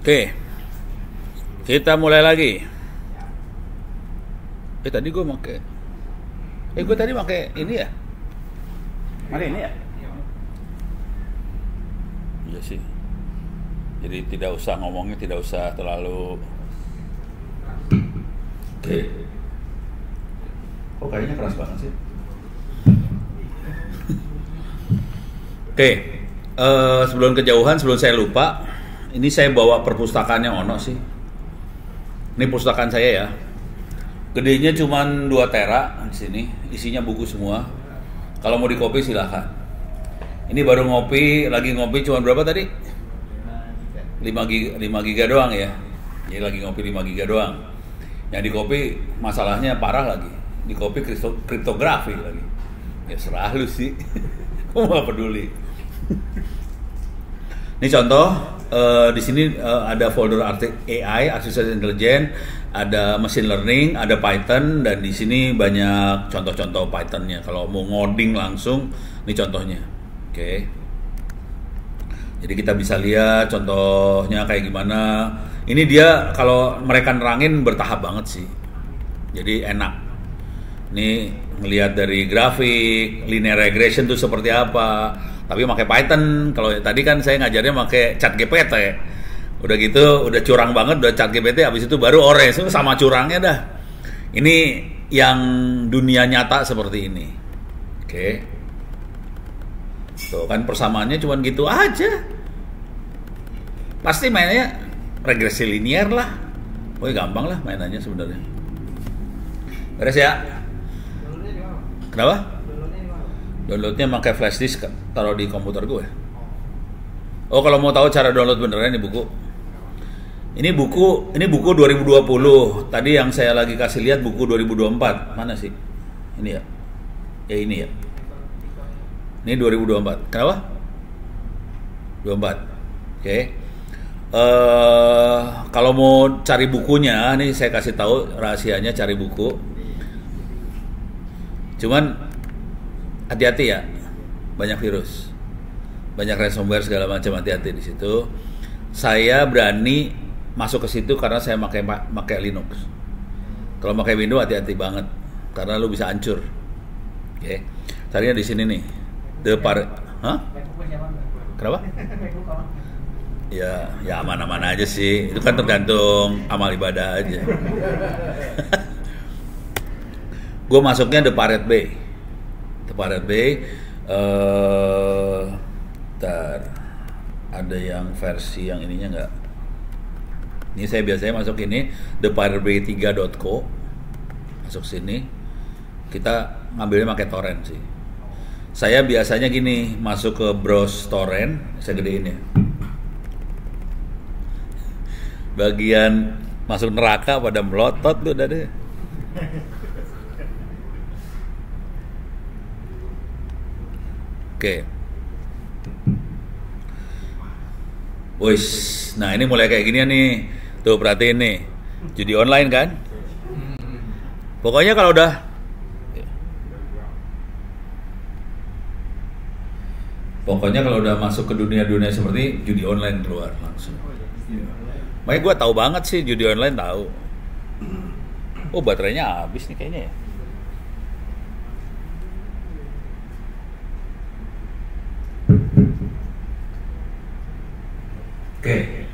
Oke, kita mulai lagi. Eh tadi gue pakai, eh gue tadi pakai ini ya. Mana ini ya? Iya sih. Jadi tidak usah ngomongnya, tidak usah terlalu. Oke. Kok kayaknya keras banget sih? Oke, eh, sebelum kejauhan, sebelum saya lupa, ini saya bawa perpustakaannya Ono sih. Ini pustakaan saya ya. Gedenya cuma 2 tera di sini, isinya buku semua. Kalau mau dikopi silahkan. Ini baru ngopi, lagi ngopi cuma berapa tadi? 5 giga, 5 giga doang ya. Jadi lagi ngopi 5 giga doang. Yang di kopi masalahnya parah lagi. Di kopi kripto, kriptografi lagi. Ya serah lu sih. Gue gak peduli. Ini contoh eh, di sini eh, ada folder AI, artificial intelligence, ada machine learning, ada Python dan di sini banyak contoh-contoh Pythonnya. Kalau mau ngoding langsung, ini contohnya. Oke. Jadi kita bisa lihat contohnya kayak gimana. Ini dia kalau mereka nerangin bertahap banget sih. Jadi enak. Ini ngelihat dari grafik, linear regression itu seperti apa. Tapi pakai Python. Kalau tadi kan saya ngajarnya pakai Chat GPT. Udah gitu, udah curang banget, udah Chat GPT. Habis itu baru Orange, Itu sama curangnya dah. Ini yang dunia nyata seperti ini. Oke. Tuh kan persamaannya cuma gitu aja. Pasti mainnya regresi linear lah. Woi gampang lah mainannya sebenarnya. Beres ya? Kenapa? Downloadnya pakai flash disk taruh di komputer gue. Oh kalau mau tahu cara download beneran ini buku. Ini buku, ini buku 2020. Tadi yang saya lagi kasih lihat buku 2024. Mana sih? Ini ya. Ya ini ya. Ini 2024. Kenapa? 24. Oke. Eh kalau mau cari bukunya, nih saya kasih tahu rahasianya cari buku. Cuman hati-hati ya, banyak virus, banyak ransomware segala macam hati-hati di situ. Saya berani masuk ke situ karena saya pakai pakai Linux. Kalau pakai Windows hati-hati banget karena lu bisa hancur. Oke, carinya di sini nih. The Par, hah? Kenapa? Ya, ya aman-aman aja sih. Itu kan tergantung amal ibadah aja. gue masuknya The Pirate Bay. The Pirate Bay. eh ada yang versi yang ininya nggak? Ini saya biasanya masuk ini thepiratebay3.co masuk sini kita ngambilnya pakai torrent sih. Saya biasanya gini masuk ke browse torrent, saya gedein ya. Bagian masuk neraka pada melotot tuh deh. Oke. Wis, nah ini mulai kayak gini nih. Tuh perhatiin nih. Judi online kan? Pokoknya kalau udah Pokoknya kalau udah masuk ke dunia-dunia seperti judi online keluar langsung. Makanya gue tahu banget sih judi online tahu. Oh baterainya habis nih kayaknya ya. Oke.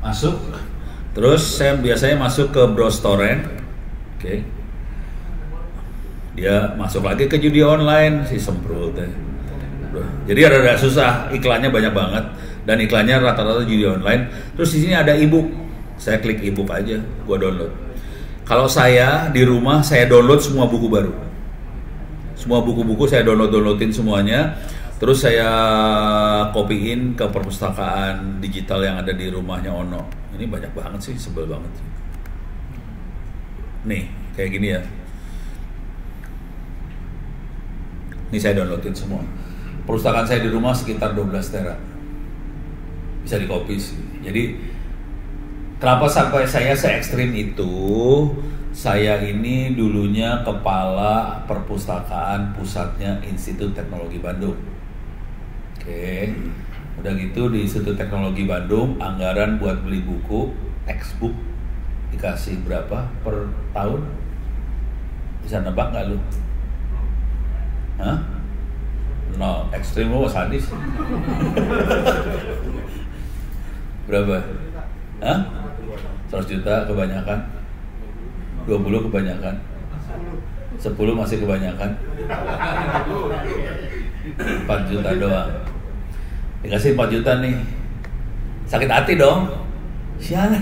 Masuk. Terus saya biasanya masuk ke browse torrent. Oke. Dia masuk lagi ke judi online si semprot. Udah. Jadi ada susah, iklannya banyak banget dan iklannya rata-rata judi online. Terus di sini ada ebook. Saya klik ebook aja, gua download. Kalau saya di rumah saya download semua buku baru. Semua buku-buku saya download-downloadin semuanya. Terus saya kopiin ke perpustakaan digital yang ada di rumahnya Ono. Ini banyak banget sih, sebel banget. Nih, kayak gini ya. Ini saya downloadin semua. Perpustakaan saya di rumah sekitar 12 tera. Bisa di copy sih. Jadi kenapa sampai saya se ekstrim itu? Saya ini dulunya kepala perpustakaan pusatnya Institut Teknologi Bandung. Oke. Udah gitu di Institut Teknologi Bandung anggaran buat beli buku textbook dikasih berapa per tahun? Bisa nebak nggak lu? Hah? No, ekstrim lu sadis. berapa? Hah? 100 juta kebanyakan? 20 kebanyakan? 10 masih kebanyakan? 4 juta doang dikasih 4 juta nih. Sakit hati dong. Sialan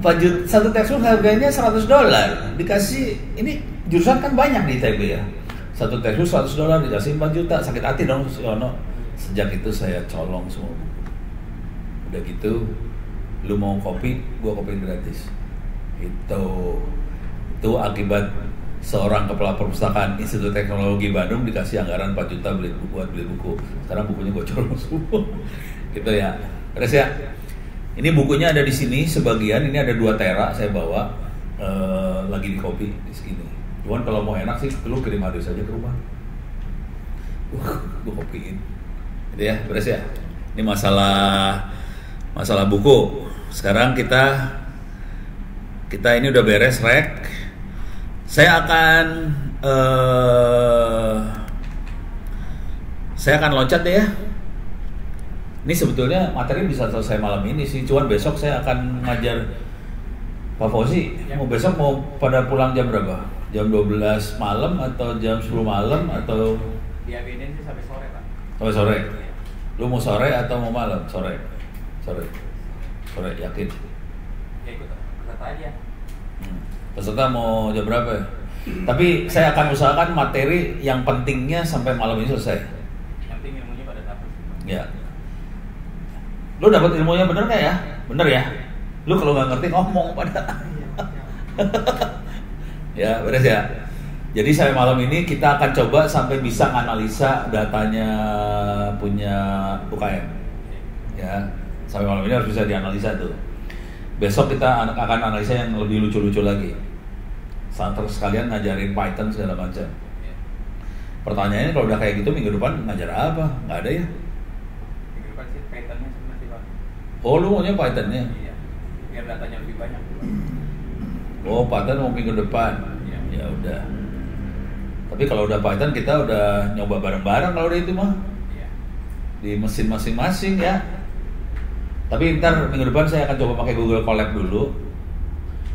4 juta satu textbook harganya 100 dolar. Dikasih ini jurusan kan banyak di ITB ya. Satu textbook 100 dolar dikasih 4 juta. Sakit hati dong si Ono. Sejak itu saya colong semua. Udah gitu lu mau kopi gua kopi gratis. Itu itu akibat seorang kepala perpustakaan Institut Teknologi Bandung dikasih anggaran 4 juta beli buku buat beli buku. Sekarang bukunya colong semua. gitu ya. Terus ya. Ini bukunya ada di sini sebagian, ini ada dua tera saya bawa uh, lagi di kopi di sini. Cuman kalau mau enak sih lu kirim hadis saja ke rumah. Gue kopiin. Gitu ya, beres ya. Ini masalah masalah buku. Sekarang kita kita ini udah beres rek saya akan uh, saya akan loncat deh ya. Ini sebetulnya materi bisa selesai malam ini sih, cuman besok saya akan ngajar Pak Fauzi. Ya. Mau besok mau pada pulang jam berapa? Jam 12 malam atau jam 10 malam atau Diaminin sih sampai sore, Pak. Sampai sore. Ya. Lu mau sore atau mau malam? Sore. Sore. Sore yakin? Ya ikut peserta aja. Peserta mau jam berapa ya? Tapi saya akan usahakan materi yang pentingnya sampai malam ini selesai. Yang penting ilmunya pada dapat. Ya. Lu dapat ilmunya bener nggak ya? Bener ya? Lu kalau nggak ngerti ngomong pada. ya, beres ya. Jadi sampai malam ini kita akan coba sampai bisa analisa datanya punya UKM. Ya, sampai malam ini harus bisa dianalisa tuh. Besok kita akan analisa yang lebih lucu-lucu lagi. Saat sekalian ngajarin Python segala macam. Pertanyaannya kalau udah kayak gitu minggu depan ngajar apa? Nggak ada ya? Minggu depan sih Pythonnya sebenarnya Pak. Oh lu maunya Pythonnya? Iya. Biar datanya lebih banyak. Oh Python mau minggu depan? Iya. Ya udah. Tapi kalau udah Python kita udah nyoba bareng-bareng kalau udah itu mah. Iya. Di mesin masing-masing ya. Tapi ntar minggu depan saya akan coba pakai Google Colab dulu.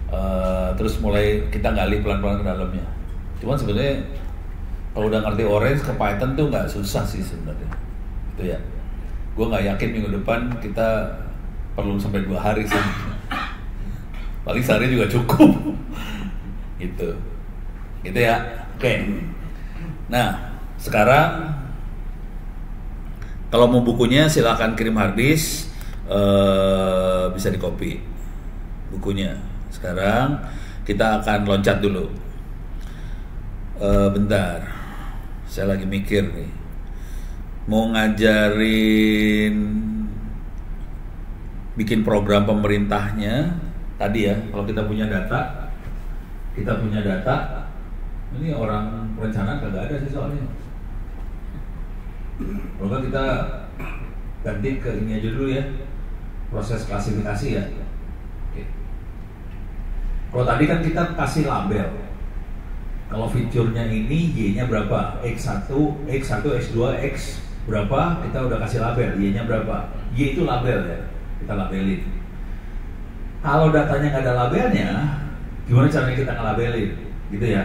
Uh, terus mulai kita gali pelan-pelan ke dalamnya. Cuman sebenarnya kalau udah ngerti Orange ke Python tuh nggak susah sih sebenarnya. Itu ya. Gue nggak yakin minggu depan kita perlu sampai dua hari sih. Paling sehari juga cukup. gitu. Gitu ya. Oke. Nah, sekarang kalau mau bukunya silahkan kirim harddisk uh, bisa di copy bukunya. Sekarang kita akan loncat dulu. Uh, bentar, saya lagi mikir nih. Mau ngajarin bikin program pemerintahnya tadi ya. Kalau kita punya data, kita punya data. Ini orang perencanaan kagak ada sih soalnya. Kalau kita ganti ke ini aja dulu ya proses klasifikasi ya. Oke. Kalau tadi kan kita kasih label. Kalau fiturnya ini Y-nya berapa? X1, X1, X2, X berapa? Kita udah kasih label. Y-nya berapa? Y itu label ya. Kita labelin. Kalau datanya nggak ada labelnya, gimana caranya kita ngelabelin? Gitu ya.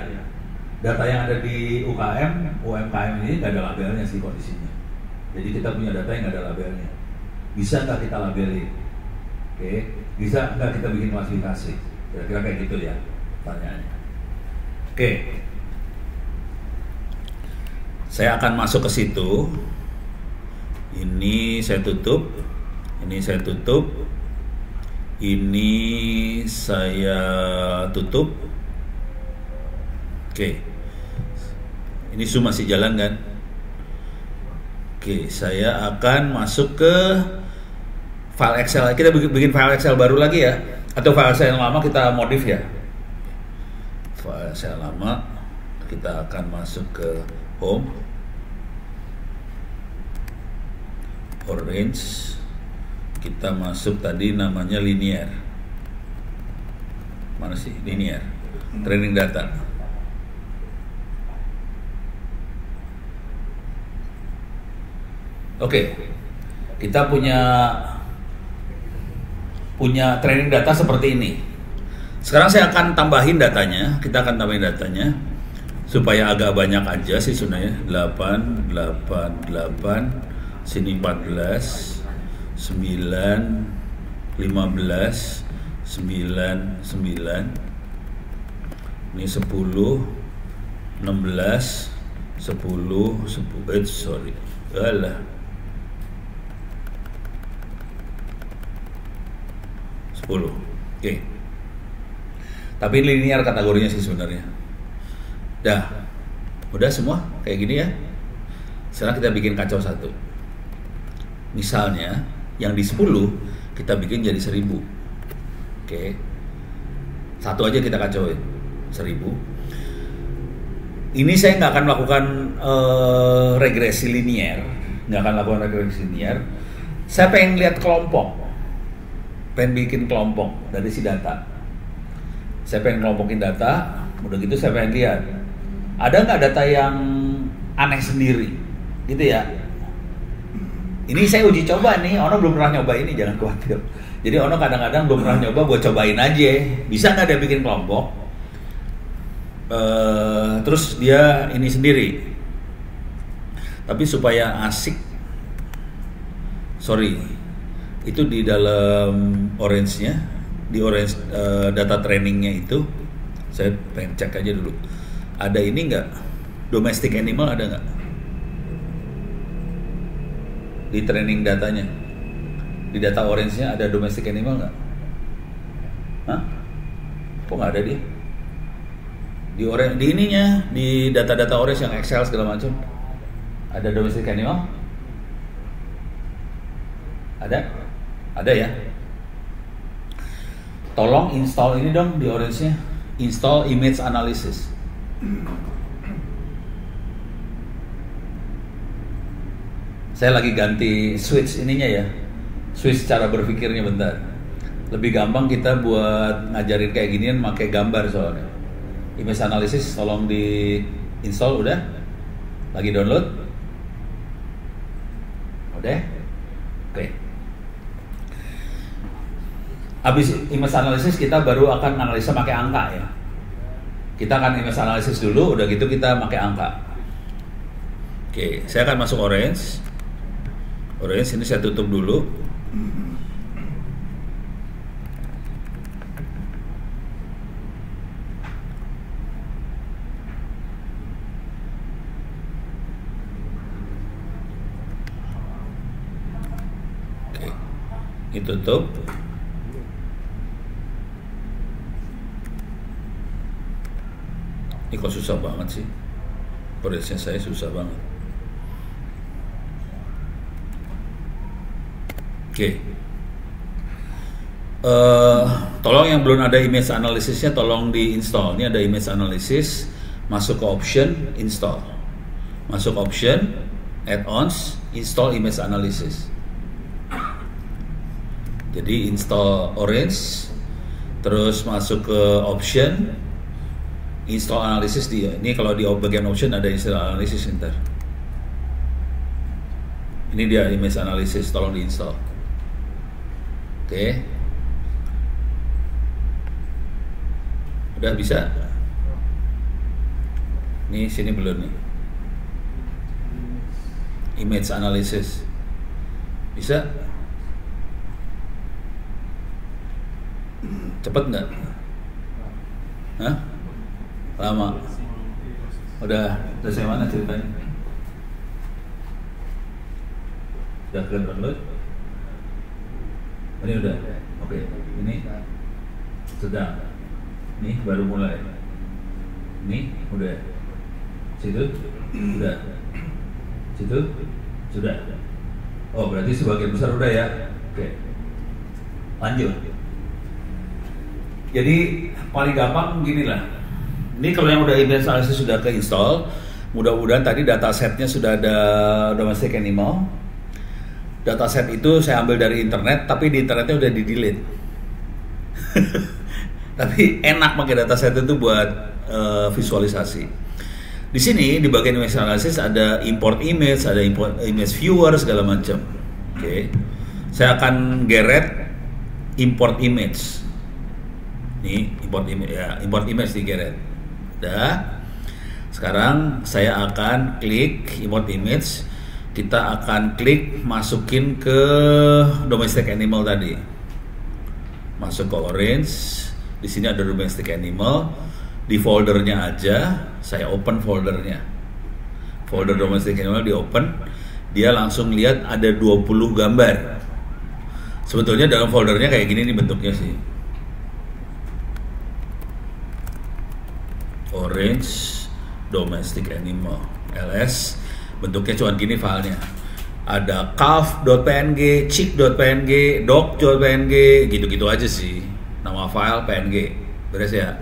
Data yang ada di UKM, UMKM ini nggak ada labelnya sih kondisinya. Jadi kita punya data yang nggak ada labelnya. Bisa nggak kita labelin? Oke, bisa nggak kita bikin klasifikasi? Kira-kira kayak gitu ya pertanyaannya. Oke, saya akan masuk ke situ. Ini saya tutup, ini saya tutup, ini saya tutup. Oke, ini Zoom masih jalan kan? Oke, saya akan masuk ke file Excel. Kita bikin, file Excel baru lagi ya, atau file Excel yang lama kita modif ya. File Excel lama kita akan masuk ke home. orange. Kita masuk tadi namanya linear. Mana sih? Linear. Training data. Oke. Kita punya punya training data seperti ini. Sekarang saya akan tambahin datanya kita akan tambahin datanya supaya agak banyak aja sih sebenarnya. 8 8 8 sini 14 9 15 9 9 ini 10 16 10 10 eh, sorry. Alah 10 oke. Tapi linear kategorinya sih sebenarnya. Dah. Udah semua? Kayak gini ya? Sekarang kita bikin kacau satu. Misalnya yang di 10 kita bikin jadi 1000 oke. Satu aja kita kacauin. 1000 ini saya nggak akan melakukan uh, regresi linear. Nggak akan lakukan regresi linear. Saya pengen lihat kelompok pengen bikin kelompok dari si data saya pengen kelompokin data udah gitu saya pengen lihat ada nggak data yang aneh sendiri gitu ya ini saya uji coba nih, Ono belum pernah nyoba ini, jangan khawatir. Jadi Ono kadang-kadang belum pernah nyoba, buat cobain aja. Bisa nggak dia bikin kelompok? Uh, terus dia ini sendiri. Tapi supaya asik, sorry, itu di dalam orange-nya, di orange uh, data trainingnya itu, saya pengen cek aja dulu. Ada ini nggak? Domestic animal ada nggak? di training datanya di data orange-nya ada domestic animal nggak? Hah? Kok nggak ada dia? Di orange, di ininya, di data-data orange yang Excel segala macam, ada domestic animal? Ada? Ada ya? Tolong install ini dong di orange-nya, install image analysis. saya lagi ganti switch ininya ya. Switch cara berpikirnya bentar. Lebih gampang kita buat ngajarin kayak ginian pakai gambar soalnya. Image analysis tolong di install udah? Lagi download? Udah? Oke. okay. Habis image analysis kita baru akan analisa pakai angka ya. Kita akan image analysis dulu udah gitu kita pakai angka. Oke saya akan masuk orange. Orange ini saya tutup dulu. Oke, ini Ini kok susah banget sih. Orange saya susah banget. Oke. Okay. Uh, eh, tolong yang belum ada image analisisnya tolong di-install. Ini ada image analysis, masuk ke option, install. Masuk option, add-ons, install image analysis. Jadi install Orange, terus masuk ke option, install analysis dia. Ini kalau di bagian option ada install analysis ntar. Ini dia image analysis, tolong diinstal. Oke. Udah bisa? Nih sini belum nih. Image analysis. Bisa? Cepet nggak? Hah? Lama. Udah. Selesai mana ceritanya? Udah kalian download? ini udah. Oke. Okay. ini sedang. Ini baru mulai. Ini udah. Situ? Udah situ? Sudah. Oh berarti sebagian besar udah ya? Oke. Okay. lanjut. Jadi paling gampang begini lah ini kalau yang udah investasi sudah ke install mudah-mudahan tadi data setnya sudah ada domestic animal. Dataset itu saya ambil dari internet tapi di internetnya udah di delete tapi enak pakai dataset itu buat uh, visualisasi. Di sini di bagian image analysis ada import image ada import image viewer segala macam. Oke. Okay. saya akan geret import image. Nih import image ya import image di geret dah sekarang saya akan klik import image. Kita akan klik masukin ke domestic animal tadi. Masuk ke orange. Di sini ada domestic animal. Di foldernya aja saya open foldernya. Folder domestic animal di open. Dia langsung lihat ada 20 gambar. Sebetulnya dalam foldernya kayak gini nih bentuknya sih orange domestic animal ls bentuknya cuma gini filenya. Ada calf.png, chick.png, dog.png, gitu-gitu aja sih. Nama file PNG. Beres ya?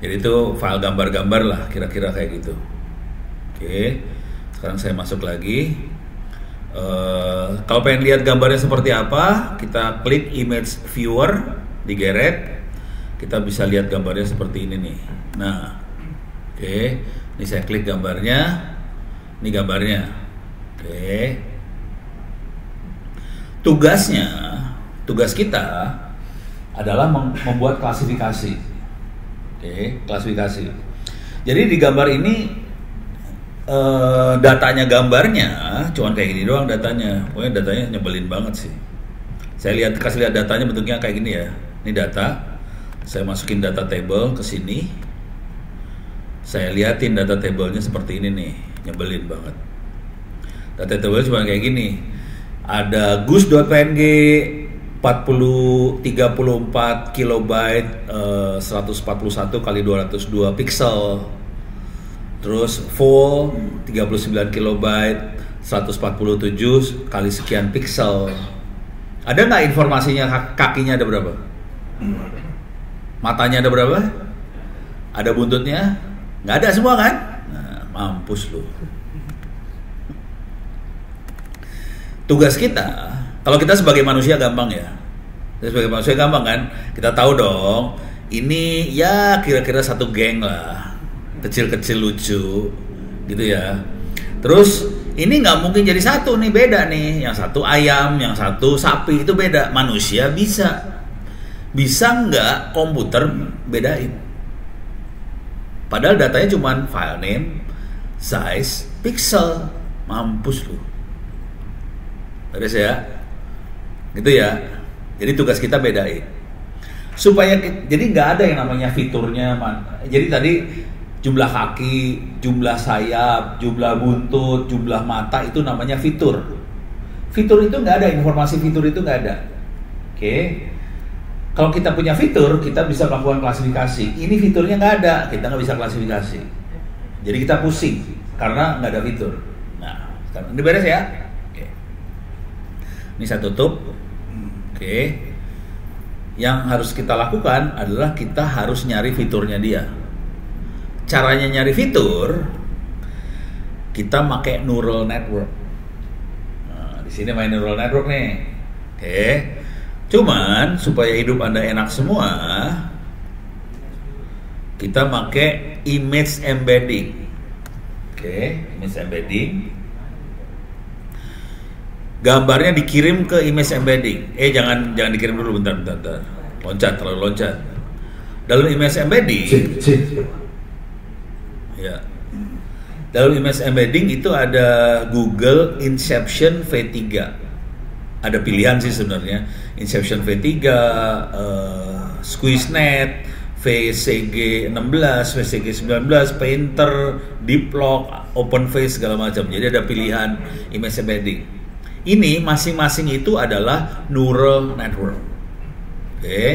Jadi itu file gambar-gambar lah kira-kira kayak gitu. Oke sekarang saya masuk lagi. Uh, kalau pengen lihat gambarnya seperti apa kita klik image viewer di geret kita bisa lihat gambarnya seperti ini nih. Nah oke ini saya klik gambarnya ini gambarnya oke tugasnya tugas kita adalah membuat klasifikasi. Oke, klasifikasi. Jadi di gambar ini eh, datanya gambarnya cuman kayak gini doang datanya. Pokoknya datanya nyebelin banget sih. Saya lihat kasih lihat datanya bentuknya kayak gini ya. Ini data. Saya masukin data table ke sini. Saya liatin data tablenya seperti ini nih. Nyebelin banget. Data table cuma kayak gini. Ada gus.png 40 34 kilobyte uh, 141 kali 202 pixel terus full 39 kilobyte 147 kali sekian pixel ada nggak informasinya kakinya ada berapa matanya ada berapa ada buntutnya nggak ada semua kan nah, mampus lu tugas kita kalau kita sebagai manusia gampang ya. Kita sebagai manusia gampang kan. Kita tahu dong. Ini ya kira-kira satu geng lah. Kecil-kecil lucu, gitu ya. Terus ini nggak mungkin jadi satu nih beda nih. Yang satu ayam, yang satu sapi itu beda. Manusia bisa. Bisa nggak komputer bedain? Padahal datanya cuma file name, size, pixel. Mampus lu. Terus ya gitu ya jadi tugas kita bedain supaya jadi nggak ada yang namanya fiturnya man. jadi tadi jumlah kaki jumlah sayap jumlah buntut jumlah mata itu namanya fitur fitur itu nggak ada informasi fitur itu nggak ada oke kalau kita punya fitur kita bisa melakukan klasifikasi ini fiturnya nggak ada kita nggak bisa klasifikasi jadi kita pusing karena nggak ada fitur nah sekarang ini beres ya oke ini saya tutup Oke. Yang harus kita lakukan adalah kita harus nyari fiturnya dia. Caranya nyari fitur kita pakai neural network. Nah, di sini main neural network nih. Oke. Cuman supaya hidup Anda enak semua, kita pakai image embedding. Oke, image embedding gambarnya dikirim ke image embedding. Eh jangan jangan dikirim dulu bentar bentar. bentar. Loncat terlalu loncat. Dalam image embedding. Ya. Dalam image embedding itu ada Google Inception V3. Ada pilihan sih sebenarnya. Inception V3, uh, SqueezeNet, VCG 16, VCG 19, Painter, Deeplock, OpenFace segala macam. Jadi ada pilihan image embedding ini masing-masing itu adalah neural network. Oke. Okay.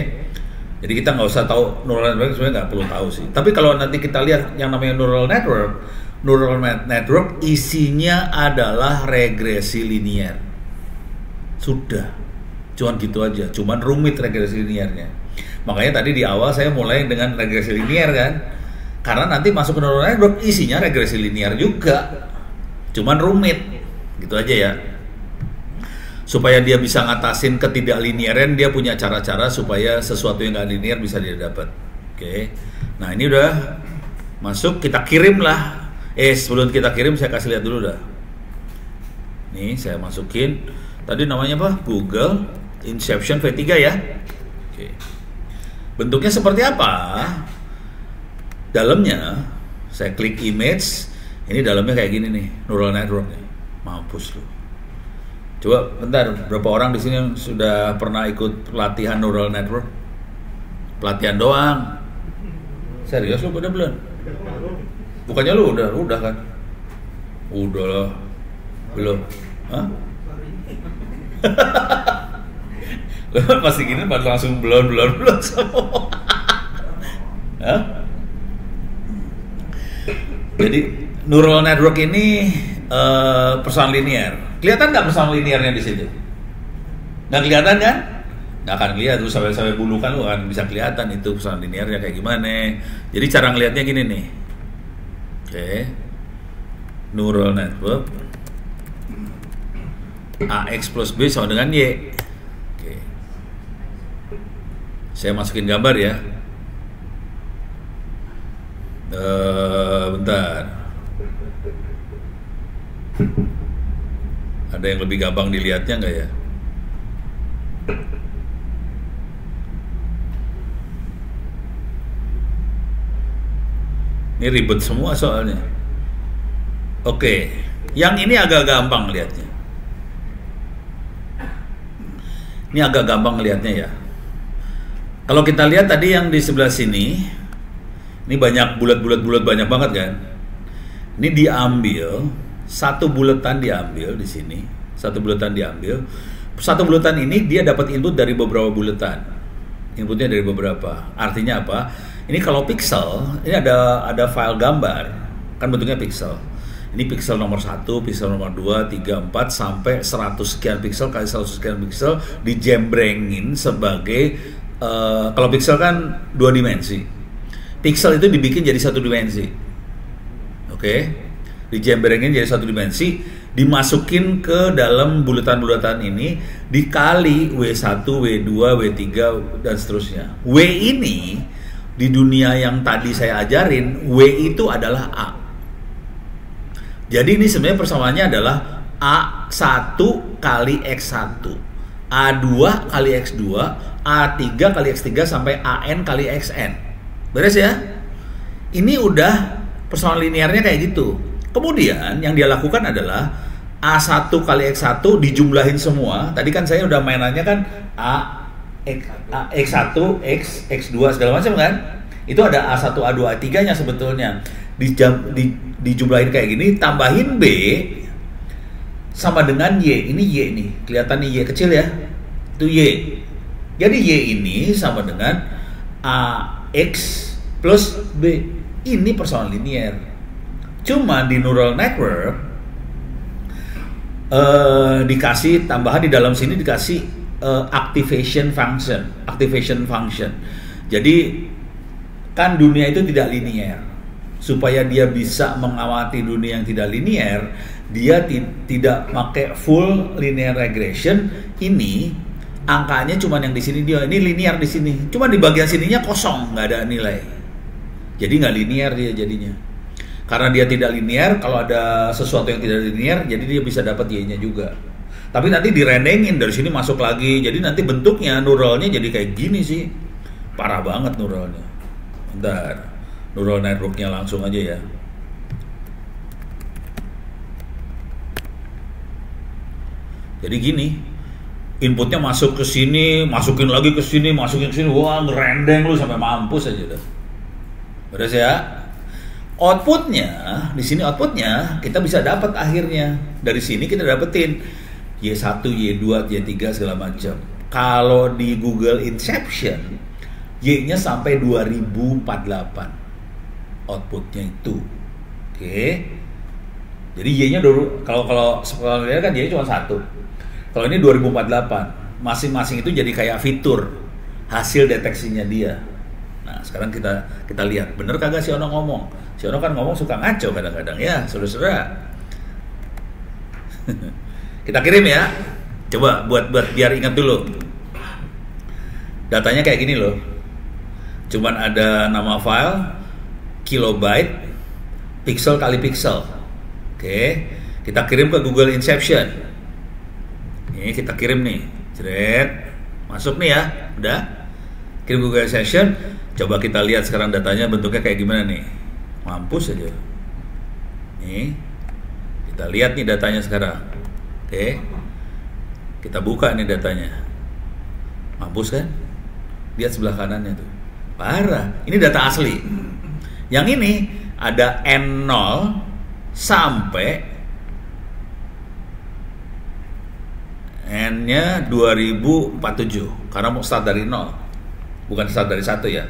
Jadi kita nggak usah tahu neural network sebenarnya nggak perlu tahu sih. Tapi kalau nanti kita lihat yang namanya neural network, neural network isinya adalah regresi linear. Sudah, cuman gitu aja. Cuman rumit regresi linearnya. Makanya tadi di awal saya mulai dengan regresi linear kan. Karena nanti masuk neural network isinya regresi linear juga. Cuman rumit. Gitu aja ya. supaya dia bisa ngatasin ketidaklinieren dia punya cara-cara supaya sesuatu yang nggak linear bisa dia dapat oke nah ini udah masuk kita kirim lah eh sebelum kita kirim saya kasih lihat dulu dah nih saya masukin tadi namanya apa Google Inception V3 ya oke bentuknya seperti apa dalamnya saya klik image ini dalamnya kayak gini nih neural network nih mampus lu Coba bentar, berapa orang di sini yang sudah pernah ikut pelatihan neural network? Pelatihan doang. Serius lu udah belum? Bukannya lu udah, udah kan? Udah lah. Belum. Hah? Pasti gini pas langsung belum belum belum semua. Jadi neural network ini uh, persoalan linear. Kelihatan nggak persoalan linearnya di situ? Nggak kelihatan kan? Nggak akan lihat tuh sampai sampai bulu kan lu akan bisa kelihatan itu persoalan linearnya kayak gimana. Jadi cara ngelihatnya gini nih. Oke. Neural network AX plus B sama dengan Y. Oke. Saya masukin gambar ya. Uh, bentar. Ada yang lebih gampang dilihatnya nggak ya? Ini ribet semua soalnya. Oke, yang ini agak gampang lihatnya. Ini agak gampang lihatnya ya. Kalau kita lihat tadi yang di sebelah sini, ini banyak bulat-bulat-bulat banyak banget kan. Ini diambil satu buletan diambil di sini, satu buletan diambil. Satu buletan ini dia dapat input dari beberapa buletan. Inputnya dari beberapa. Artinya apa? Ini kalau pixel, ini ada ada file gambar, kan bentuknya pixel. Ini pixel nomor satu, pixel nomor 2, 3, 4 sampai 100 sekian pixel kali 100 sekian pixel dijembrengin sebagai uh, kalau pixel kan dua dimensi. Pixel itu dibikin jadi satu dimensi. Oke. Okay? dijembrengin jadi satu dimensi dimasukin ke dalam bulatan-bulatan ini dikali W1, W2, W3 dan seterusnya. W ini di dunia yang tadi saya ajarin, W itu adalah A. Jadi ini sebenarnya persamaannya adalah A1 kali X1. A2 kali X2, A3 kali X3 sampai AN kali XN. Beres ya? Ini udah persamaan linearnya kayak gitu. Kemudian yang dia lakukan adalah A1 kali X1 dijumlahin semua. Tadi kan saya udah mainannya kan A, X, A X1, X, X2 segala macam kan. Itu ada A1, A2, A3-nya sebetulnya. Dijam, di, dijumlahin kayak gini, tambahin B sama dengan Y. Ini Y nih. Kelihatan nih Y kecil ya. Itu Y. Jadi Y ini sama dengan AX plus B. Ini persoalan linear Cuma di neural network uh, dikasih tambahan di dalam sini dikasih uh, activation function, activation function. Jadi kan dunia itu tidak linear. Supaya dia bisa mengamati dunia yang tidak linear, dia tidak pakai full linear regression. Ini angkanya cuma yang di sini dia ini linear di sini. Cuma di bagian sininya kosong, nggak ada nilai. Jadi nggak linear dia jadinya karena dia tidak linear kalau ada sesuatu yang tidak linear jadi dia bisa dapat y-nya juga tapi nanti direndengin dari sini masuk lagi jadi nanti bentuknya neuralnya jadi kayak gini sih parah banget neuralnya bentar neural networknya langsung aja ya. Jadi gini inputnya masuk ke sini masukin lagi ke sini masukin ke sini. Wah ngerendeng lu sampai mampus aja dah beres ya? Outputnya di sini outputnya kita bisa dapat akhirnya. Dari sini kita dapetin Y1, Y2, Y3 segala macam. Kalau di Google Inception Y-nya sampai 2048 outputnya itu. Oke. Okay. Jadi Y-nya dulu kalau kalau sebenarnya kan Y cuma satu. Kalau ini 2048, masing-masing itu jadi kayak fitur hasil deteksinya dia. Nah, sekarang kita kita lihat bener kagak si Ono ngomong Si Ono kan ngomong suka ngaco kadang-kadang ya, saudara-saudara. Kita kirim ya. Coba buat buat biar ingat dulu. Datanya kayak gini loh. Cuman ada nama file, kilobyte, pixel kali pixel. Oke, kita kirim ke Google Inception. Ini kita kirim nih, jeret, masuk nih ya, udah. Kirim Google Inception. Coba kita lihat sekarang datanya bentuknya kayak gimana nih. Mampus aja. Nih, kita lihat nih datanya sekarang. Oke, kita buka nih datanya. Mampus kan? Lihat sebelah kanannya tuh. Parah. Ini data asli. Yang ini ada N0 sampai N-nya 2047 karena mau start dari 0 bukan start dari satu ya.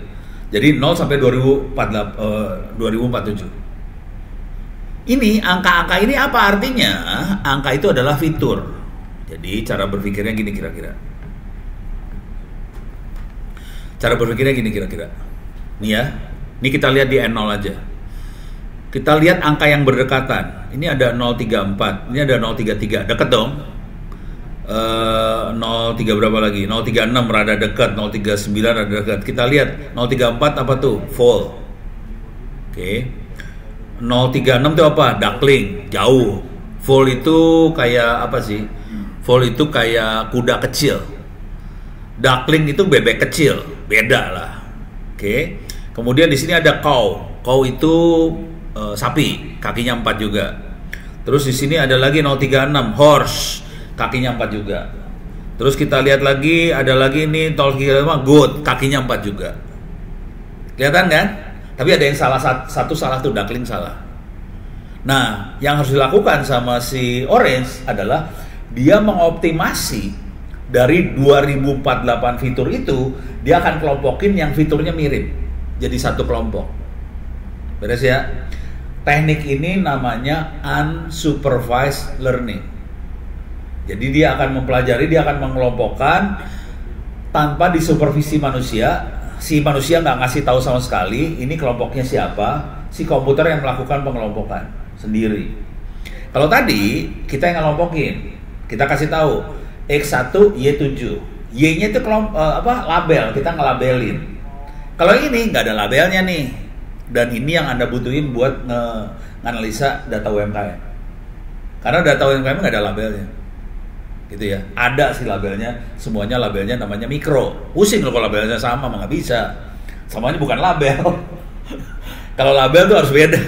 Jadi 0 sampai 2048, eh, 2047 ini angka-angka ini apa artinya? Angka itu adalah fitur. Jadi cara berpikirnya gini kira-kira. Cara berpikirnya gini kira-kira. Nih ya ini kita lihat di N0 aja kita lihat angka yang berdekatan. Ini ada 034, ini ada 033. Dekat dong. Uh, 03 berapa lagi? 036 rada dekat, 039 rada dekat. Kita lihat 034 apa tuh? Fall. Oke. Okay. 036 itu apa? Duckling, jauh. Fall itu kayak apa sih? Fall itu kayak kuda kecil. Duckling itu bebek kecil, beda lah. Oke. Okay. Kemudian di sini ada cow. Cow itu uh, sapi, kakinya 4 juga. Terus di sini ada lagi 036 horse, kakinya 4 juga. Terus kita lihat lagi ada lagi ini tol lima goat, kakinya 4 juga. Kelihatan kan? Tapi ada yang salah satu salah tuh duckling salah. Nah, yang harus dilakukan sama si Orange adalah dia mengoptimasi dari 2048 fitur itu, dia akan kelompokin yang fiturnya mirip. Jadi satu kelompok. Beres ya? Teknik ini namanya unsupervised learning. Jadi dia akan mempelajari, dia akan mengelompokkan tanpa disupervisi manusia. Si manusia nggak ngasih tahu sama sekali ini kelompoknya siapa. Si komputer yang melakukan pengelompokan sendiri. Kalau tadi kita yang ngelompokin, kita kasih tahu X1 Y7. Y-nya itu kelompok uh, apa label, kita ngelabelin. Kalau ini nggak ada labelnya nih, dan ini yang anda butuhin buat nganalisa data UMKM karena data UMKM nggak ada labelnya. Gitu ya. Ada sih labelnya. Semuanya labelnya namanya mikro. Pusing loh kalau labelnya sama nggak bisa. Semuanya bukan label. Kalau label tuh harus beda.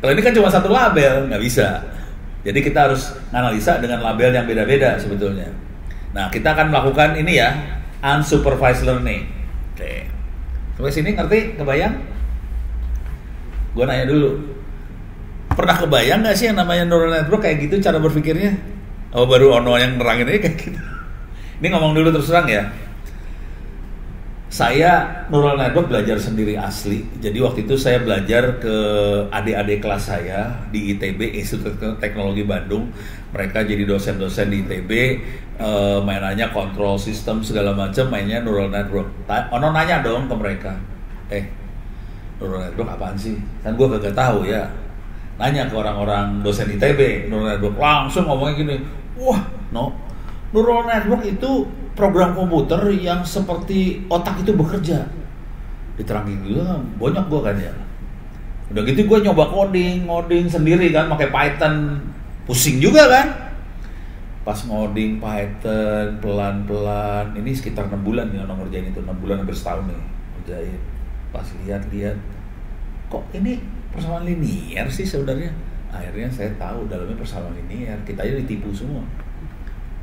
Kalau ini kan cuma satu label nggak bisa. Jadi kita harus analisa dengan label yang beda-beda sebetulnya. Nah kita akan melakukan ini ya. Unsupervised learning sampai sini ngerti? Kebayang? Gue nanya dulu. Pernah kebayang gak sih yang namanya neural network kayak gitu cara berpikirnya? Oh baru ono yang nerangin aja kayak gitu. Ini ngomong dulu terus terang ya saya neural network belajar sendiri asli jadi waktu itu saya belajar ke adik-adik kelas saya di ITB Institut Teknologi Bandung mereka jadi dosen-dosen di ITB uh, mainannya kontrol sistem segala macam mainnya neural network ono nanya dong ke mereka eh neural network apaan sih? Kan gue gak tahu ya. Nanya ke orang-orang dosen ITB, neural network langsung ngomongnya gini, wah, no, neural network itu program komputer yang seperti otak itu bekerja. Diterangin gitu banyak gue kan ya. Udah gitu gue nyoba coding, ngoding sendiri kan, pakai Python, pusing juga kan. Pas ngoding Python pelan-pelan, ini sekitar enam bulan nih orang ngerjain itu, enam bulan hampir setahun nih ngerjain pas lihat-lihat kok ini persoalan linier sih sebenarnya akhirnya saya tahu dalamnya persoalan linier kita aja ditipu semua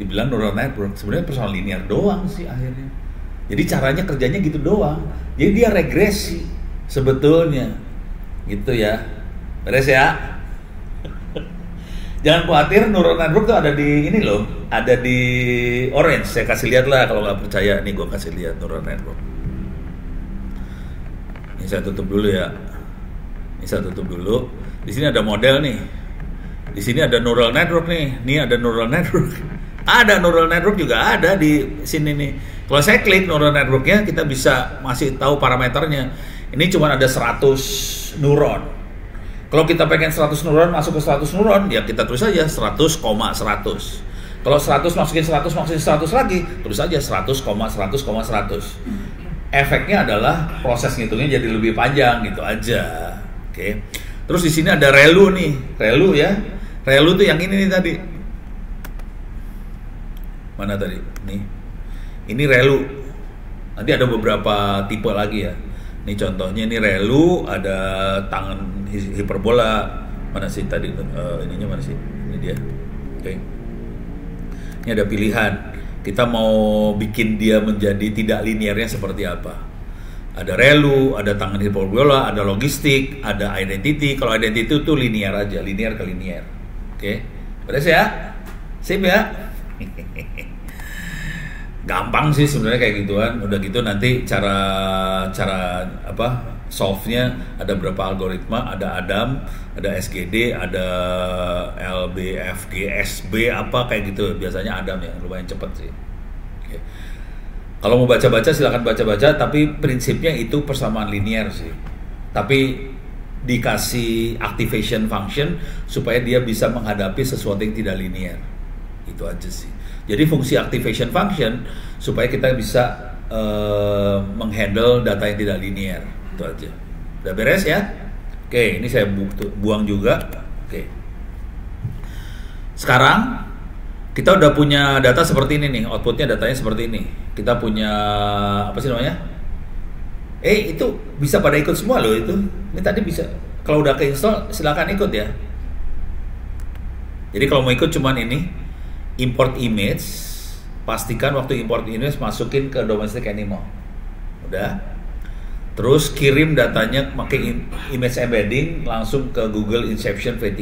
dibilang neural network sebenarnya persoalan linier doang sih akhirnya jadi caranya kerjanya gitu doang jadi dia regresi sebetulnya gitu ya beres ya jangan khawatir neural network tuh ada di ini loh ada di orange saya kasih lihat lah kalau nggak percaya nih gue kasih lihat neural network ini saya tutup dulu ya. Ini saya tutup dulu. Di sini ada model nih. Di sini ada neural network nih. Ini ada neural network. Ada neural network juga ada di sini nih. Kalau saya klik neural networknya, kita bisa masih tahu parameternya. Ini cuma ada 100 neuron. Kalau kita pengen 100 neuron masuk ke 100 neuron, ya kita tulis aja 100, 100. Kalau 100 masukin 100 masukin 100 lagi, terus aja 100, 100, 100. Efeknya adalah proses ngitungnya jadi lebih panjang gitu aja. Oke. Terus di sini ada relu nih, relu ya. Relu tuh yang ini nih tadi. Mana tadi? Nih. Ini relu. Nanti ada beberapa tipe lagi ya. Ini contohnya ini relu, ada tangan hi- hiperbola. Mana sih tadi eh, ininya mana sih? Ini dia. Oke. Ini ada pilihan. Kita mau bikin dia menjadi tidak linearnya seperti apa. Ada relu, ada tangan hiperbola, ada logistik, ada identity. Kalau identity itu linear aja, linear ke linear. Oke. Beres ya? Sip ya? gampang sih sebenarnya kayak gituan. Udah gitu nanti cara cara apa solve-nya ada berapa algoritma? Ada Adam ada SGD ada LBFG SB apa kayak gitu. Biasanya Adam ya lumayan cepet sih. Oke. kalau mau baca-baca silakan baca-baca tapi prinsipnya itu persamaan linear sih. Tapi dikasih activation function supaya dia bisa menghadapi sesuatu yang tidak linear. Itu aja sih jadi fungsi activation function supaya kita bisa eh, menghandle data yang tidak linear. Itu aja. Udah beres ya? Oke ini saya bu- buang juga. Oke. Sekarang kita udah punya data seperti ini nih. Outputnya datanya seperti ini. Kita punya apa sih namanya? Eh itu bisa pada ikut semua loh itu. Ini tadi bisa. Kalau udah keinstall silakan ikut ya. Jadi kalau mau ikut cuman ini import image pastikan waktu import image masukin ke domestic animal. Udah. Terus kirim datanya pakai im- image embedding langsung ke Google Inception V3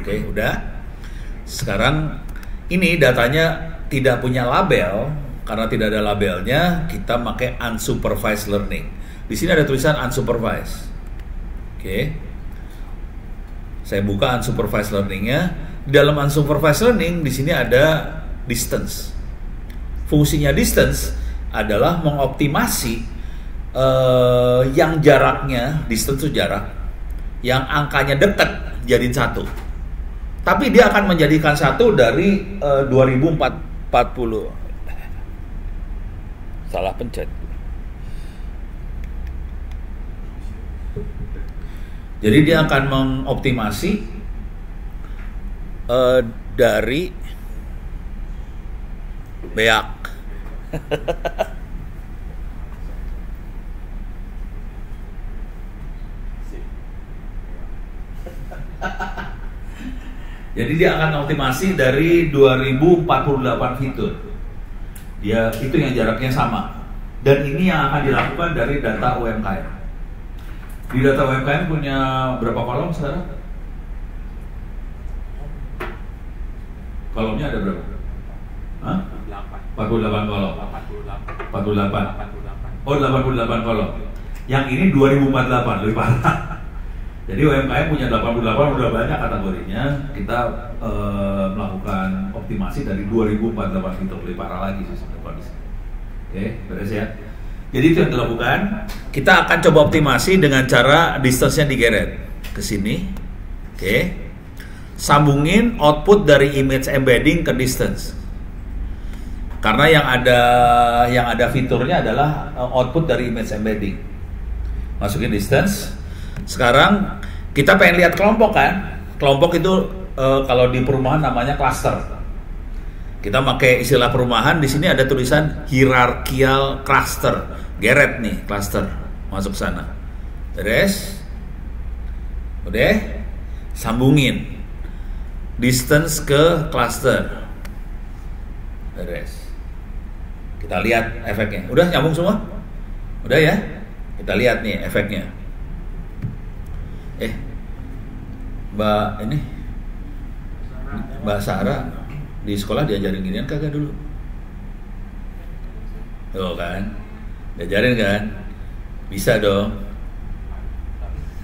oke udah. Sekarang ini datanya tidak punya label. Karena tidak ada labelnya kita pakai unsupervised learning. Di sini ada tulisan unsupervised. Oke. Saya buka unsupervised learningnya dalam unsupervised learning di sini ada distance. Fungsinya distance adalah mengoptimasi eh, yang jaraknya distance itu jarak yang angkanya dekat jadiin satu. Tapi dia akan menjadikan satu dari eh, 2040 salah pencet. Jadi dia akan mengoptimasi eh, dari beak Jadi dia akan optimasi dari 2048 fitur. Dia itu yang jaraknya sama. Dan ini yang akan dilakukan dari data UMKM. Di data UMKM punya berapa kolom sekarang? Kolomnya ada berapa? Hah? 48 48 kolom. 48 48. Oh, 88 kolom. Yang ini 2048 lebih parah. Jadi UMKM punya 88 udah banyak kategorinya. Kita eh, melakukan optimasi dari 2048 fitur lebih parah lagi sih sebenarnya. Oke, beres ya. Jadi itu yang dilakukan. Kita akan coba optimasi dengan cara distance-nya digeret ke sini. Oke. Sambungin output dari image embedding ke distance. Karena yang ada yang ada fiturnya adalah eh, output dari image embedding. Masukin distance. Sekarang kita pengen lihat kelompok kan? Kelompok itu eh, kalau di perumahan namanya cluster. Kita pakai istilah perumahan di sini ada tulisan hierarchical cluster. Geret nih cluster masuk sana. Beres? Udah? Sambungin distance ke cluster. Beres. Kita lihat efeknya. Udah nyambung semua? Udah ya? Kita lihat nih efeknya. Eh, Mbak ini, Mbak Sarah di sekolah diajarin ginian kagak dulu? Tuh kan, diajarin kan? Bisa dong.